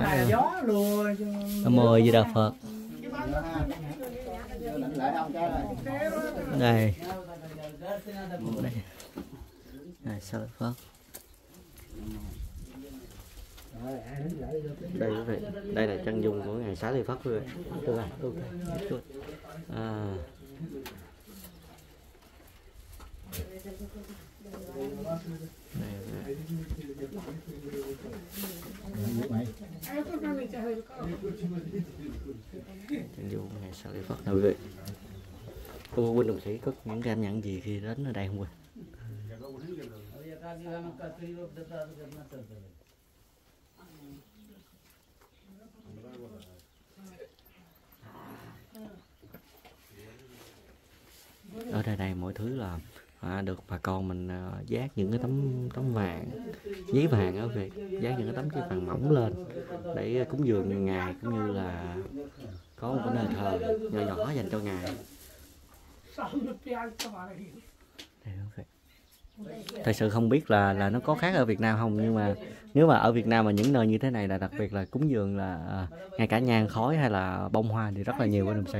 mời lùa Nam Đà Phật này đây đây này sao Phật đây quý vị đây là chân dung của ngày xá lợi Phật quý vị được rồi ok à, Thank you vị. chân dung của ngài xá lợi Phất cô huynh đồng sĩ có những cảm nhận gì khi đến ở đây không Quỳnh? ở đây này mọi thứ là à, được bà con mình uh, những cái tấm tấm vàng giấy vàng ở việt dát những cái tấm giấy vàng mỏng lên để cúng dường ngài cũng như là có một cái nơi thờ nhỏ nhỏ dành cho ngài thật sự không biết là là nó có khác ở Việt Nam không nhưng mà nếu mà ở Việt Nam mà những nơi như thế này là đặc biệt là cúng dường là à, ngay cả nhang khói hay là bông hoa thì rất là nhiều bên đồng sĩ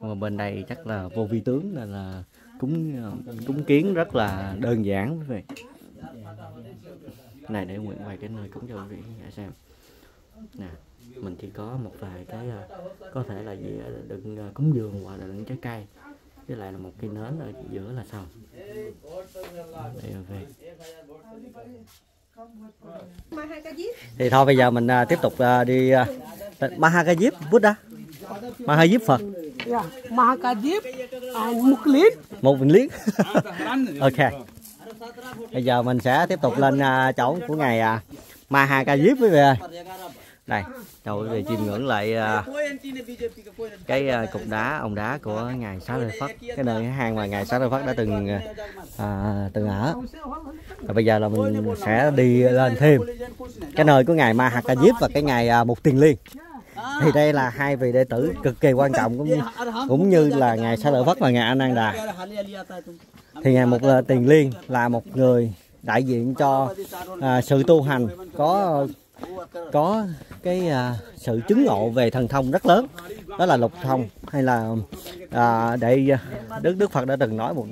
mà bên đây chắc là vô vi tướng nên là cúng cúng kiến rất là đơn giản quý vị. Này để nguyện vài cái nơi cúng cho quý vị giả xem. Nè mình chỉ có một vài cái à, có thể là gì à, đựng à, cúng dường hoặc là đựng trái cây. Với lại là một cây nến ở giữa là xong. Đây là về thì thôi bây giờ mình tiếp tục đi Mahakajip Buddha Mahajip Phật. Yeah, Mahakajip and Muklit. một bình liếc *laughs* ok. bây giờ mình sẽ tiếp tục lên à, chỗ của ngài à, Mahakajip quý vị ơi. Đây đầu quý vị chiêm ngưỡng lại à, cái cục đá ông đá của ngài Xá Lợi Phất. Cái nơi hang mà ngài Xá Lợi Phất đã từng à, từng ở. Và bây giờ là mình sẽ đi lên thêm. Cái nơi của ngài Mahakajip và cái ngài Mục Tiền Liên thì đây là hai vị đệ tử cực kỳ quan trọng cũng như cũng như là ngài sa Lợi Phất và ngài Ananda thì ngài một Tiền Liên là một người đại diện cho à, sự tu hành có có cái à, sự chứng ngộ về thần thông rất lớn. Đó là lục thông hay là à, để à, đức đức phật đã từng nói một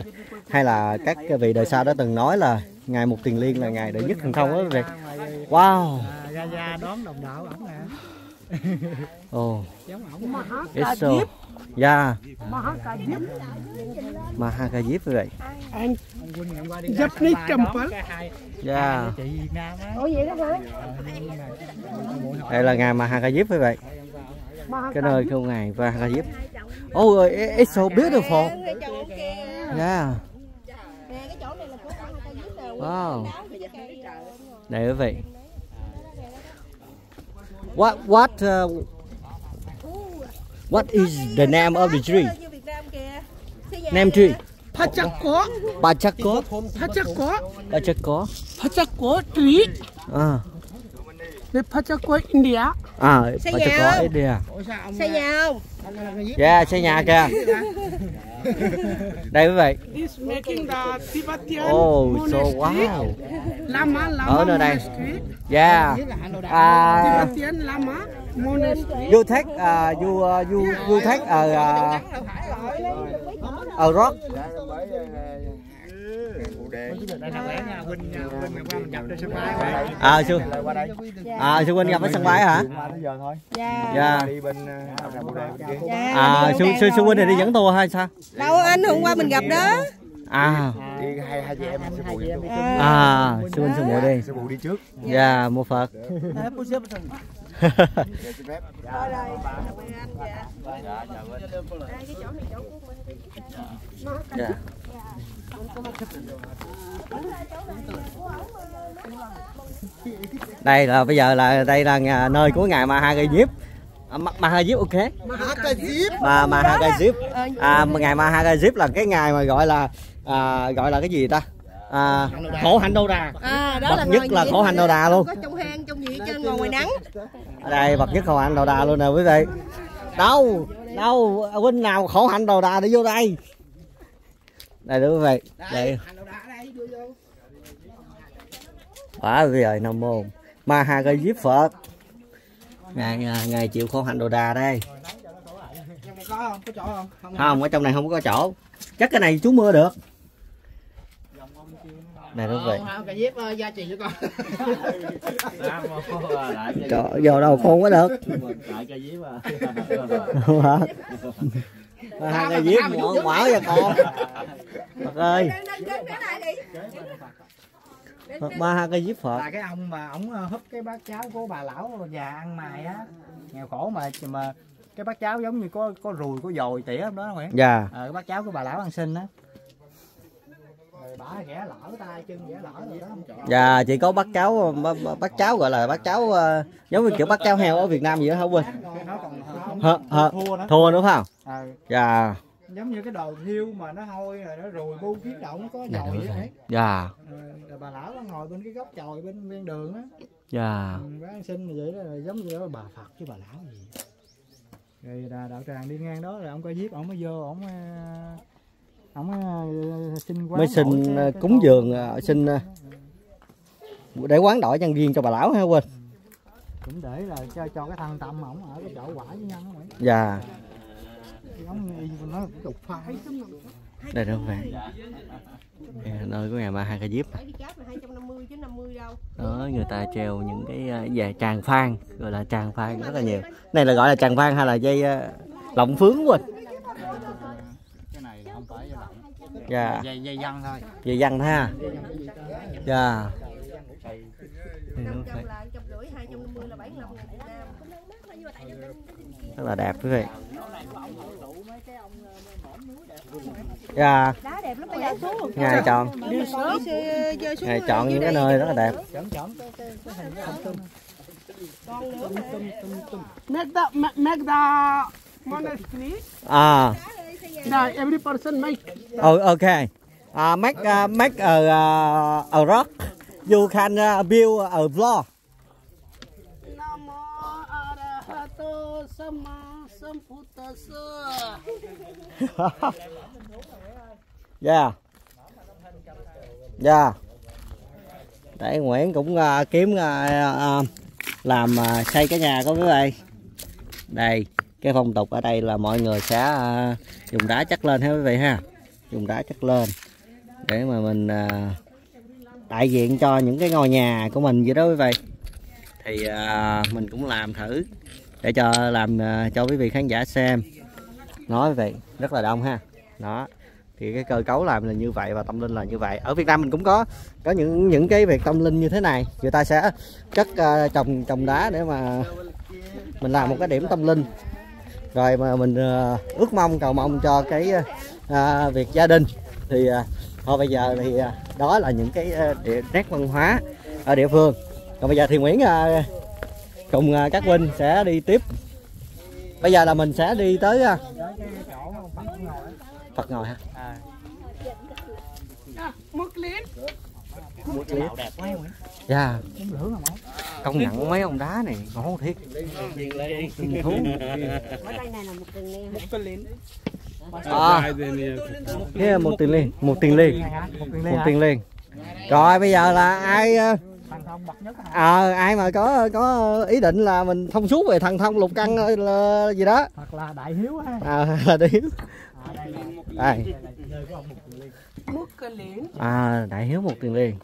hay là các vị đời sau đã từng nói là ngài một tiền liên là ngài đệ nhất thần thông đó vậy wow oh it's so yeah Mahakajip vậy ra đón temple. yeah chị Việt Nam á Ủa vậy đó hả? đây là ngài mahakajip vậy Mahakajip. cái nơi của ngài mahakajip oh it's so beautiful yeah Nè cái chỗ này là của Mahakajip nè. Wow. Đây quý vị. What what uh, what is the name of the tree? Như Việt Nam kìa. Xây nhà Name nè. tree. Pachako, Tree. À, The Pachako India. à Xây Pachako nhà. India. Xây nhà không? Yeah, xây nhà kìa. Đây quý vị. Oh, so wow. Lama, Lama Ở nơi đây. monastery. Yeah. À, Tibetan Lama monastery. you take uh, you uh, you you take uh, uh, rock. À sư. À sư huynh gặp ở sân bay hả? Dạ. Dạ. Dạ. À sư sư sư huynh này đi dẫn tour hay sao? Đâu anh hôm qua mình gặp đó. À. đi hai hai chị em sư phụ À, sư huynh sư muội đi. sư phụ đi trước Dạ, mua Phật. Dạ, dạ. Đây. Dạ. Là bây giờ là đây là nhà- nơi của ngài Mahagajip. À, Ma- Mahagajip ok. Mà Mahagajip. À mà ngài Mahagajip là cái ngài mà gọi là à, gọi là cái gì ta? À, khổ hạnh đô đà. À đó Bậc là nhất là khổ hạnh đô đà luôn. Có trong hang trong gì hết trơn ngồi ngồi ngoài nắng ở đây bậc nhất khổ hạnh đầu đà luôn nè quý vị đâu đâu huynh nào khổ hạnh đầu đà để vô đây đây đúng quý vị đây. quá rồi nam môn ma ha gây giết phật. Ngài ngài chịu khổ hạnh đồ đà đây. Có không? Có chỗ không? Không không ở trong này không có chỗ. Chắc cái này chú mưa được. Này đúng vậy. Con. Trời, vô đâu con có được *laughs* hai cái giết mở mở cho con. Phật ơi. Phật ba hai cái giết Phật. Là cái ông mà ổng ờ, húp cái bát cháo của bà lão già ăn mày á. Nghèo khổ mà mà cái bát cháo giống như có có ruồi có dồi tỉa đó Nguyễn. Dạ. Ờ cái bát cháo của bà lão ăn xin á. Bả ghẻ lỡ tay chân ghẻ lỡ rồi đó. Dạ chỉ có bát cháo bát- bát cháo gọi là bát cháo ờ, giống như kiểu bát cháo heo ở Việt Nam vậy đó hả nữa. thua nữa phải không Ờ, dạ. Giống như cái đồ thiêu mà nó hôi rồi nó ruồi bu kiến động nó có này dồi đúng vậy vậy đấy dạ. Rồi bà lão nó ngồi bên cái góc chòi bên ven đường á. Dạ. Ừ, bác ăn xin như vậy đó là giống như đó bà Phật chứ bà lão gì. Rồi đà, đạo tràng đi ngang đó rồi ông coi giếp ông mới vô ông ờ, ông ờ, xin quán mới xin cái- ờ, cúng dường xin để quán đổi nhân viên cho bà lão ha Quỳnh cũng để là cho cho cái thân tâm ổng ở cái chỗ quả với nhân đó dạ ông nó cũng đục phai đây đâu vậy Đây là nơi của ngày ma hai cái diếp Phải đi cáp là 250 chứ 50 đâu. Đó người ta treo những cái ờ, về tràng phan gọi là tràng phan rất là nhiều. Này là gọi là tràng phan hay là dây ờ, lọng phướng quỳnh cái này là không phải dây lọng dạ. Dây dây dân thôi. Dây văn ha. Dạ. Đây năm đúng trăm vậy. là trăm rưỡi 250 là 75 ngàn Việt Nam. Rất là đẹp quý vị dạ. Đá đẹp lắm bây giờ xuống ngài chọn đi sớm chơi xuống ngài chọn những cái nơi rất là đẹp. Chọn chọn. Make the ma- make the monastery. à. Every person make. oh, okay uh, make uh, make a, uh, a rock. You can uh, build a floor. Namo Arahato Sama Sambuddhassa. *laughs* dạ. Dạ. Để Nguyễn cũng uh, kiếm uh, uh, làm uh, xây cái nhà có quý vị. Đây cái phong tục ở đây là mọi người sẽ uh, dùng đá chất lên ha quý vị ha? Dùng đá chất lên để mà mình uh, đại diện cho những cái ngôi nhà của mình vậy đó quý vị. Thì uh, mình cũng làm thử để cho làm uh, cho quý vị khán giả xem. Nói quý vị rất là đông ha. Đó thì cái cơ cấu làm là như vậy và tâm linh là như vậy. Ở Việt Nam mình cũng có có những những cái việc tâm linh như thế này. Người ta sẽ cất uh, ờ, trồng trồng đá để mà mình làm một cái điểm tâm linh. Rồi mà mình uh, ước mong cầu mong cho cái uh, việc gia đình. Thì uh, thôi bây giờ thì uh, đó là những cái uh, địa, nét văn hóa ở địa phương. Còn bây giờ thì Nguyễn uh, cùng uh, các huynh sẽ đi tiếp. Bây giờ là mình sẽ đi tới uh, Phật ngồi ha Ha à Yeah, Muslim. đẹp quá Nguyễn dạ công nhận mấy ông đá này ngon thiệt Tinh thú một nè Muslim. à, thế là một tiền liên một tiền hả một tiền liên rồi bây giờ là ai ờ, ờ, ai mà có có ý định là mình thông suốt về thần thông lục căn ờ, là gì đó hoặc là đại hiếu ha à, là đi à, đây đây tiền liên Muslim. à đại hiếu một tiền liên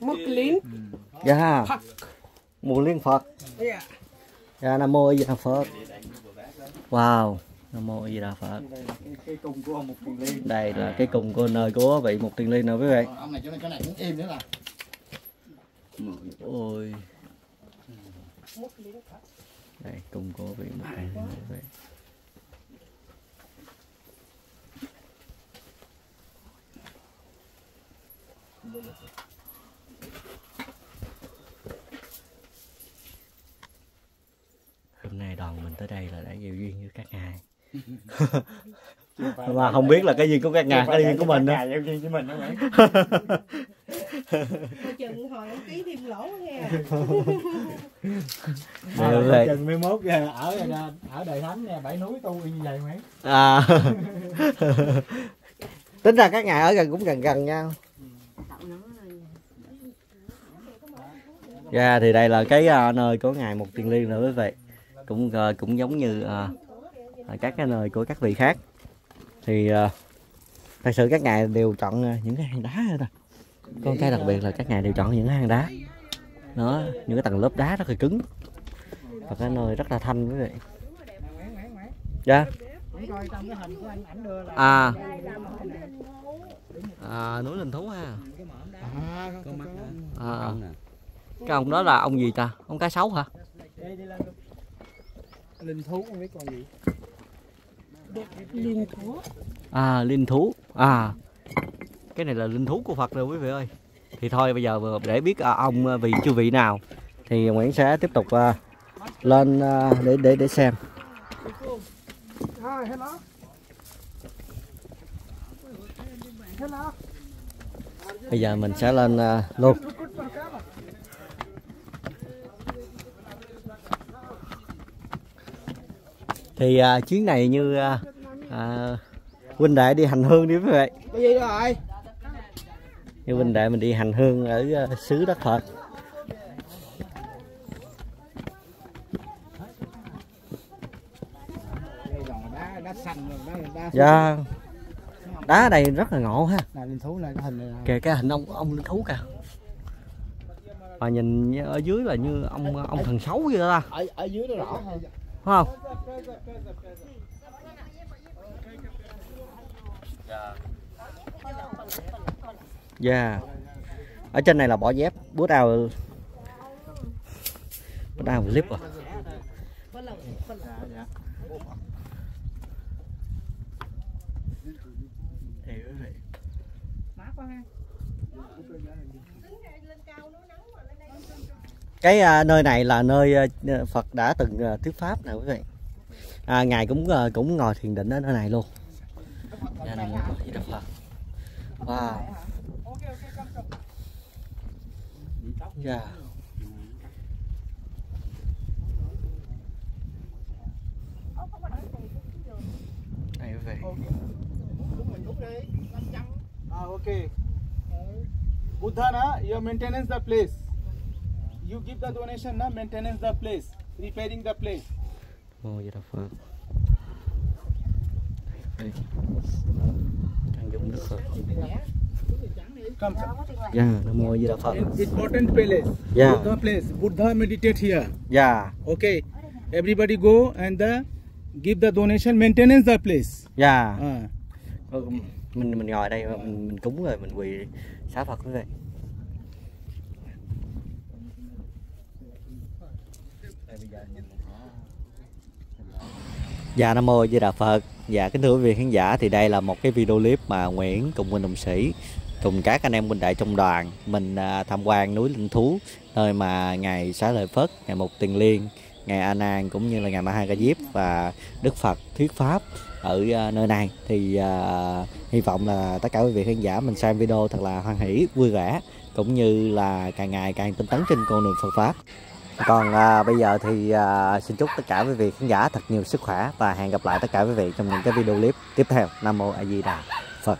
Muslim. dạ. Một liên phật. Yeah. dạ nam mô a di đà phật. Wow. Nam mô a di đà phật. Đây là cái, cái cung của ông một tiền liên đây là cái cùng của nơi của vị một tiền liên nè quý vị? Ông này chỗ này cái này cũng im nữa là ôi. Đây cùng của vị một tiền liên quý vị hôm nay đoàn mình tới đây là đã gieo duyên với các ngài *laughs* mà không biết là cái duyên của các ngài cái duyên của mình đó gieo duyên với mình đó chừng hồi ký thêm lỗ nghe *laughs* vị. chừng 11 giờ ở ở đời thánh nè bảy núi tu như vậy mấy à. *laughs* Tính ra các ngày ở gần cũng gần gần nhau Dạ thì đây là cái à, nơi của ngài một tiền liên nữa quý vị. Cũng à, cũng giống như à, à, các cái nơi của các vị khác. Thì à, thật sự các ngài đều chọn à, những cái hang đá thôi con cái đặc biệt là các ngài đều chọn những hang đá. Đó những cái tầng lớp đá rất là cứng. Và cái nơi rất là thanh quý vị. Dạ. À. À núi linh thú ha. À, Có mắt à, nè. Cái ông đó là ông gì ta? Ông cá sấu hả? Đây đi lên linh thú không biết con gì. Linh thú. à linh thú. À cái này là linh thú của phật rồi quý vị ơi. Thì thôi bây giờ để biết à, ông à, vị chư vị nào thì nguyễn sẽ tiếp tục à, lên để để để xem. Bây giờ mình sẽ lên luôn thì à, chuyến này như à, à, huynh đệ đi hành hương đi quý vị. Cái gì rồi? Như huynh đệ mình đi hành hương ở à, xứ đất phật. Dạ. Đá đây rất là ngộ ha. Là cái hình này là kìa cái hình ông ông linh thú kìa. Mà nhìn ở dưới là như ông ông thần xấu vậy ta. Ở ở dưới nó rõ hơn không? Dạ. Ở trên này là bỏ dép bút ao bút ao clip à Thì quý vị cái à, nơi này là nơi à, Phật đã từng à, thuyết pháp nè quý vị à, ngài cũng à, cũng ngồi thiền định ở nơi này luôn dạ, Nhà này mô A Di Đà Phật wow dạ. Yeah. này quý vị Ah, okay. Buddha na, you maintenance the place. You give the donation na, maintenance the place, repairing the place. mô Di Đà Phật Đây. Trang dụng Phật Come. dạ nam mô Phật Important place. dạ Buddha place. Buddha meditate here. dạ Okay. Everybody go and the give the donation, maintenance the place. dạ Ah. Mình mình ngồi đây mình mình cúng rồi mình quỳ xá Phật quý vị Dạ Nam Mô Di Đà Phật Dạ kính thưa quý vị khán giả thì đây là một cái video clip mà Nguyễn cùng minh Đồng Sĩ cùng các anh em huynh đại trong đoàn mình à, tham quan núi Linh Thú nơi mà ngày Xá Lợi Phất, ngày Mục Tiền Liên, ngày A Nan cũng như là ngày Ma Ha Ca Diếp và Đức Phật thuyết pháp ở à, nơi này thì uh, hy vọng là tất cả quý vị khán giả mình xem video thật là hoan hỷ, vui vẻ cũng như là càng ngày càng tinh tấn trên con đường Phật pháp. Còn à, bây giờ thì à, xin chúc tất cả quý vị khán giả thật nhiều sức khỏe và hẹn gặp lại tất cả quý vị trong những cái video clip tiếp theo. Nam mô A Di Đà Phật.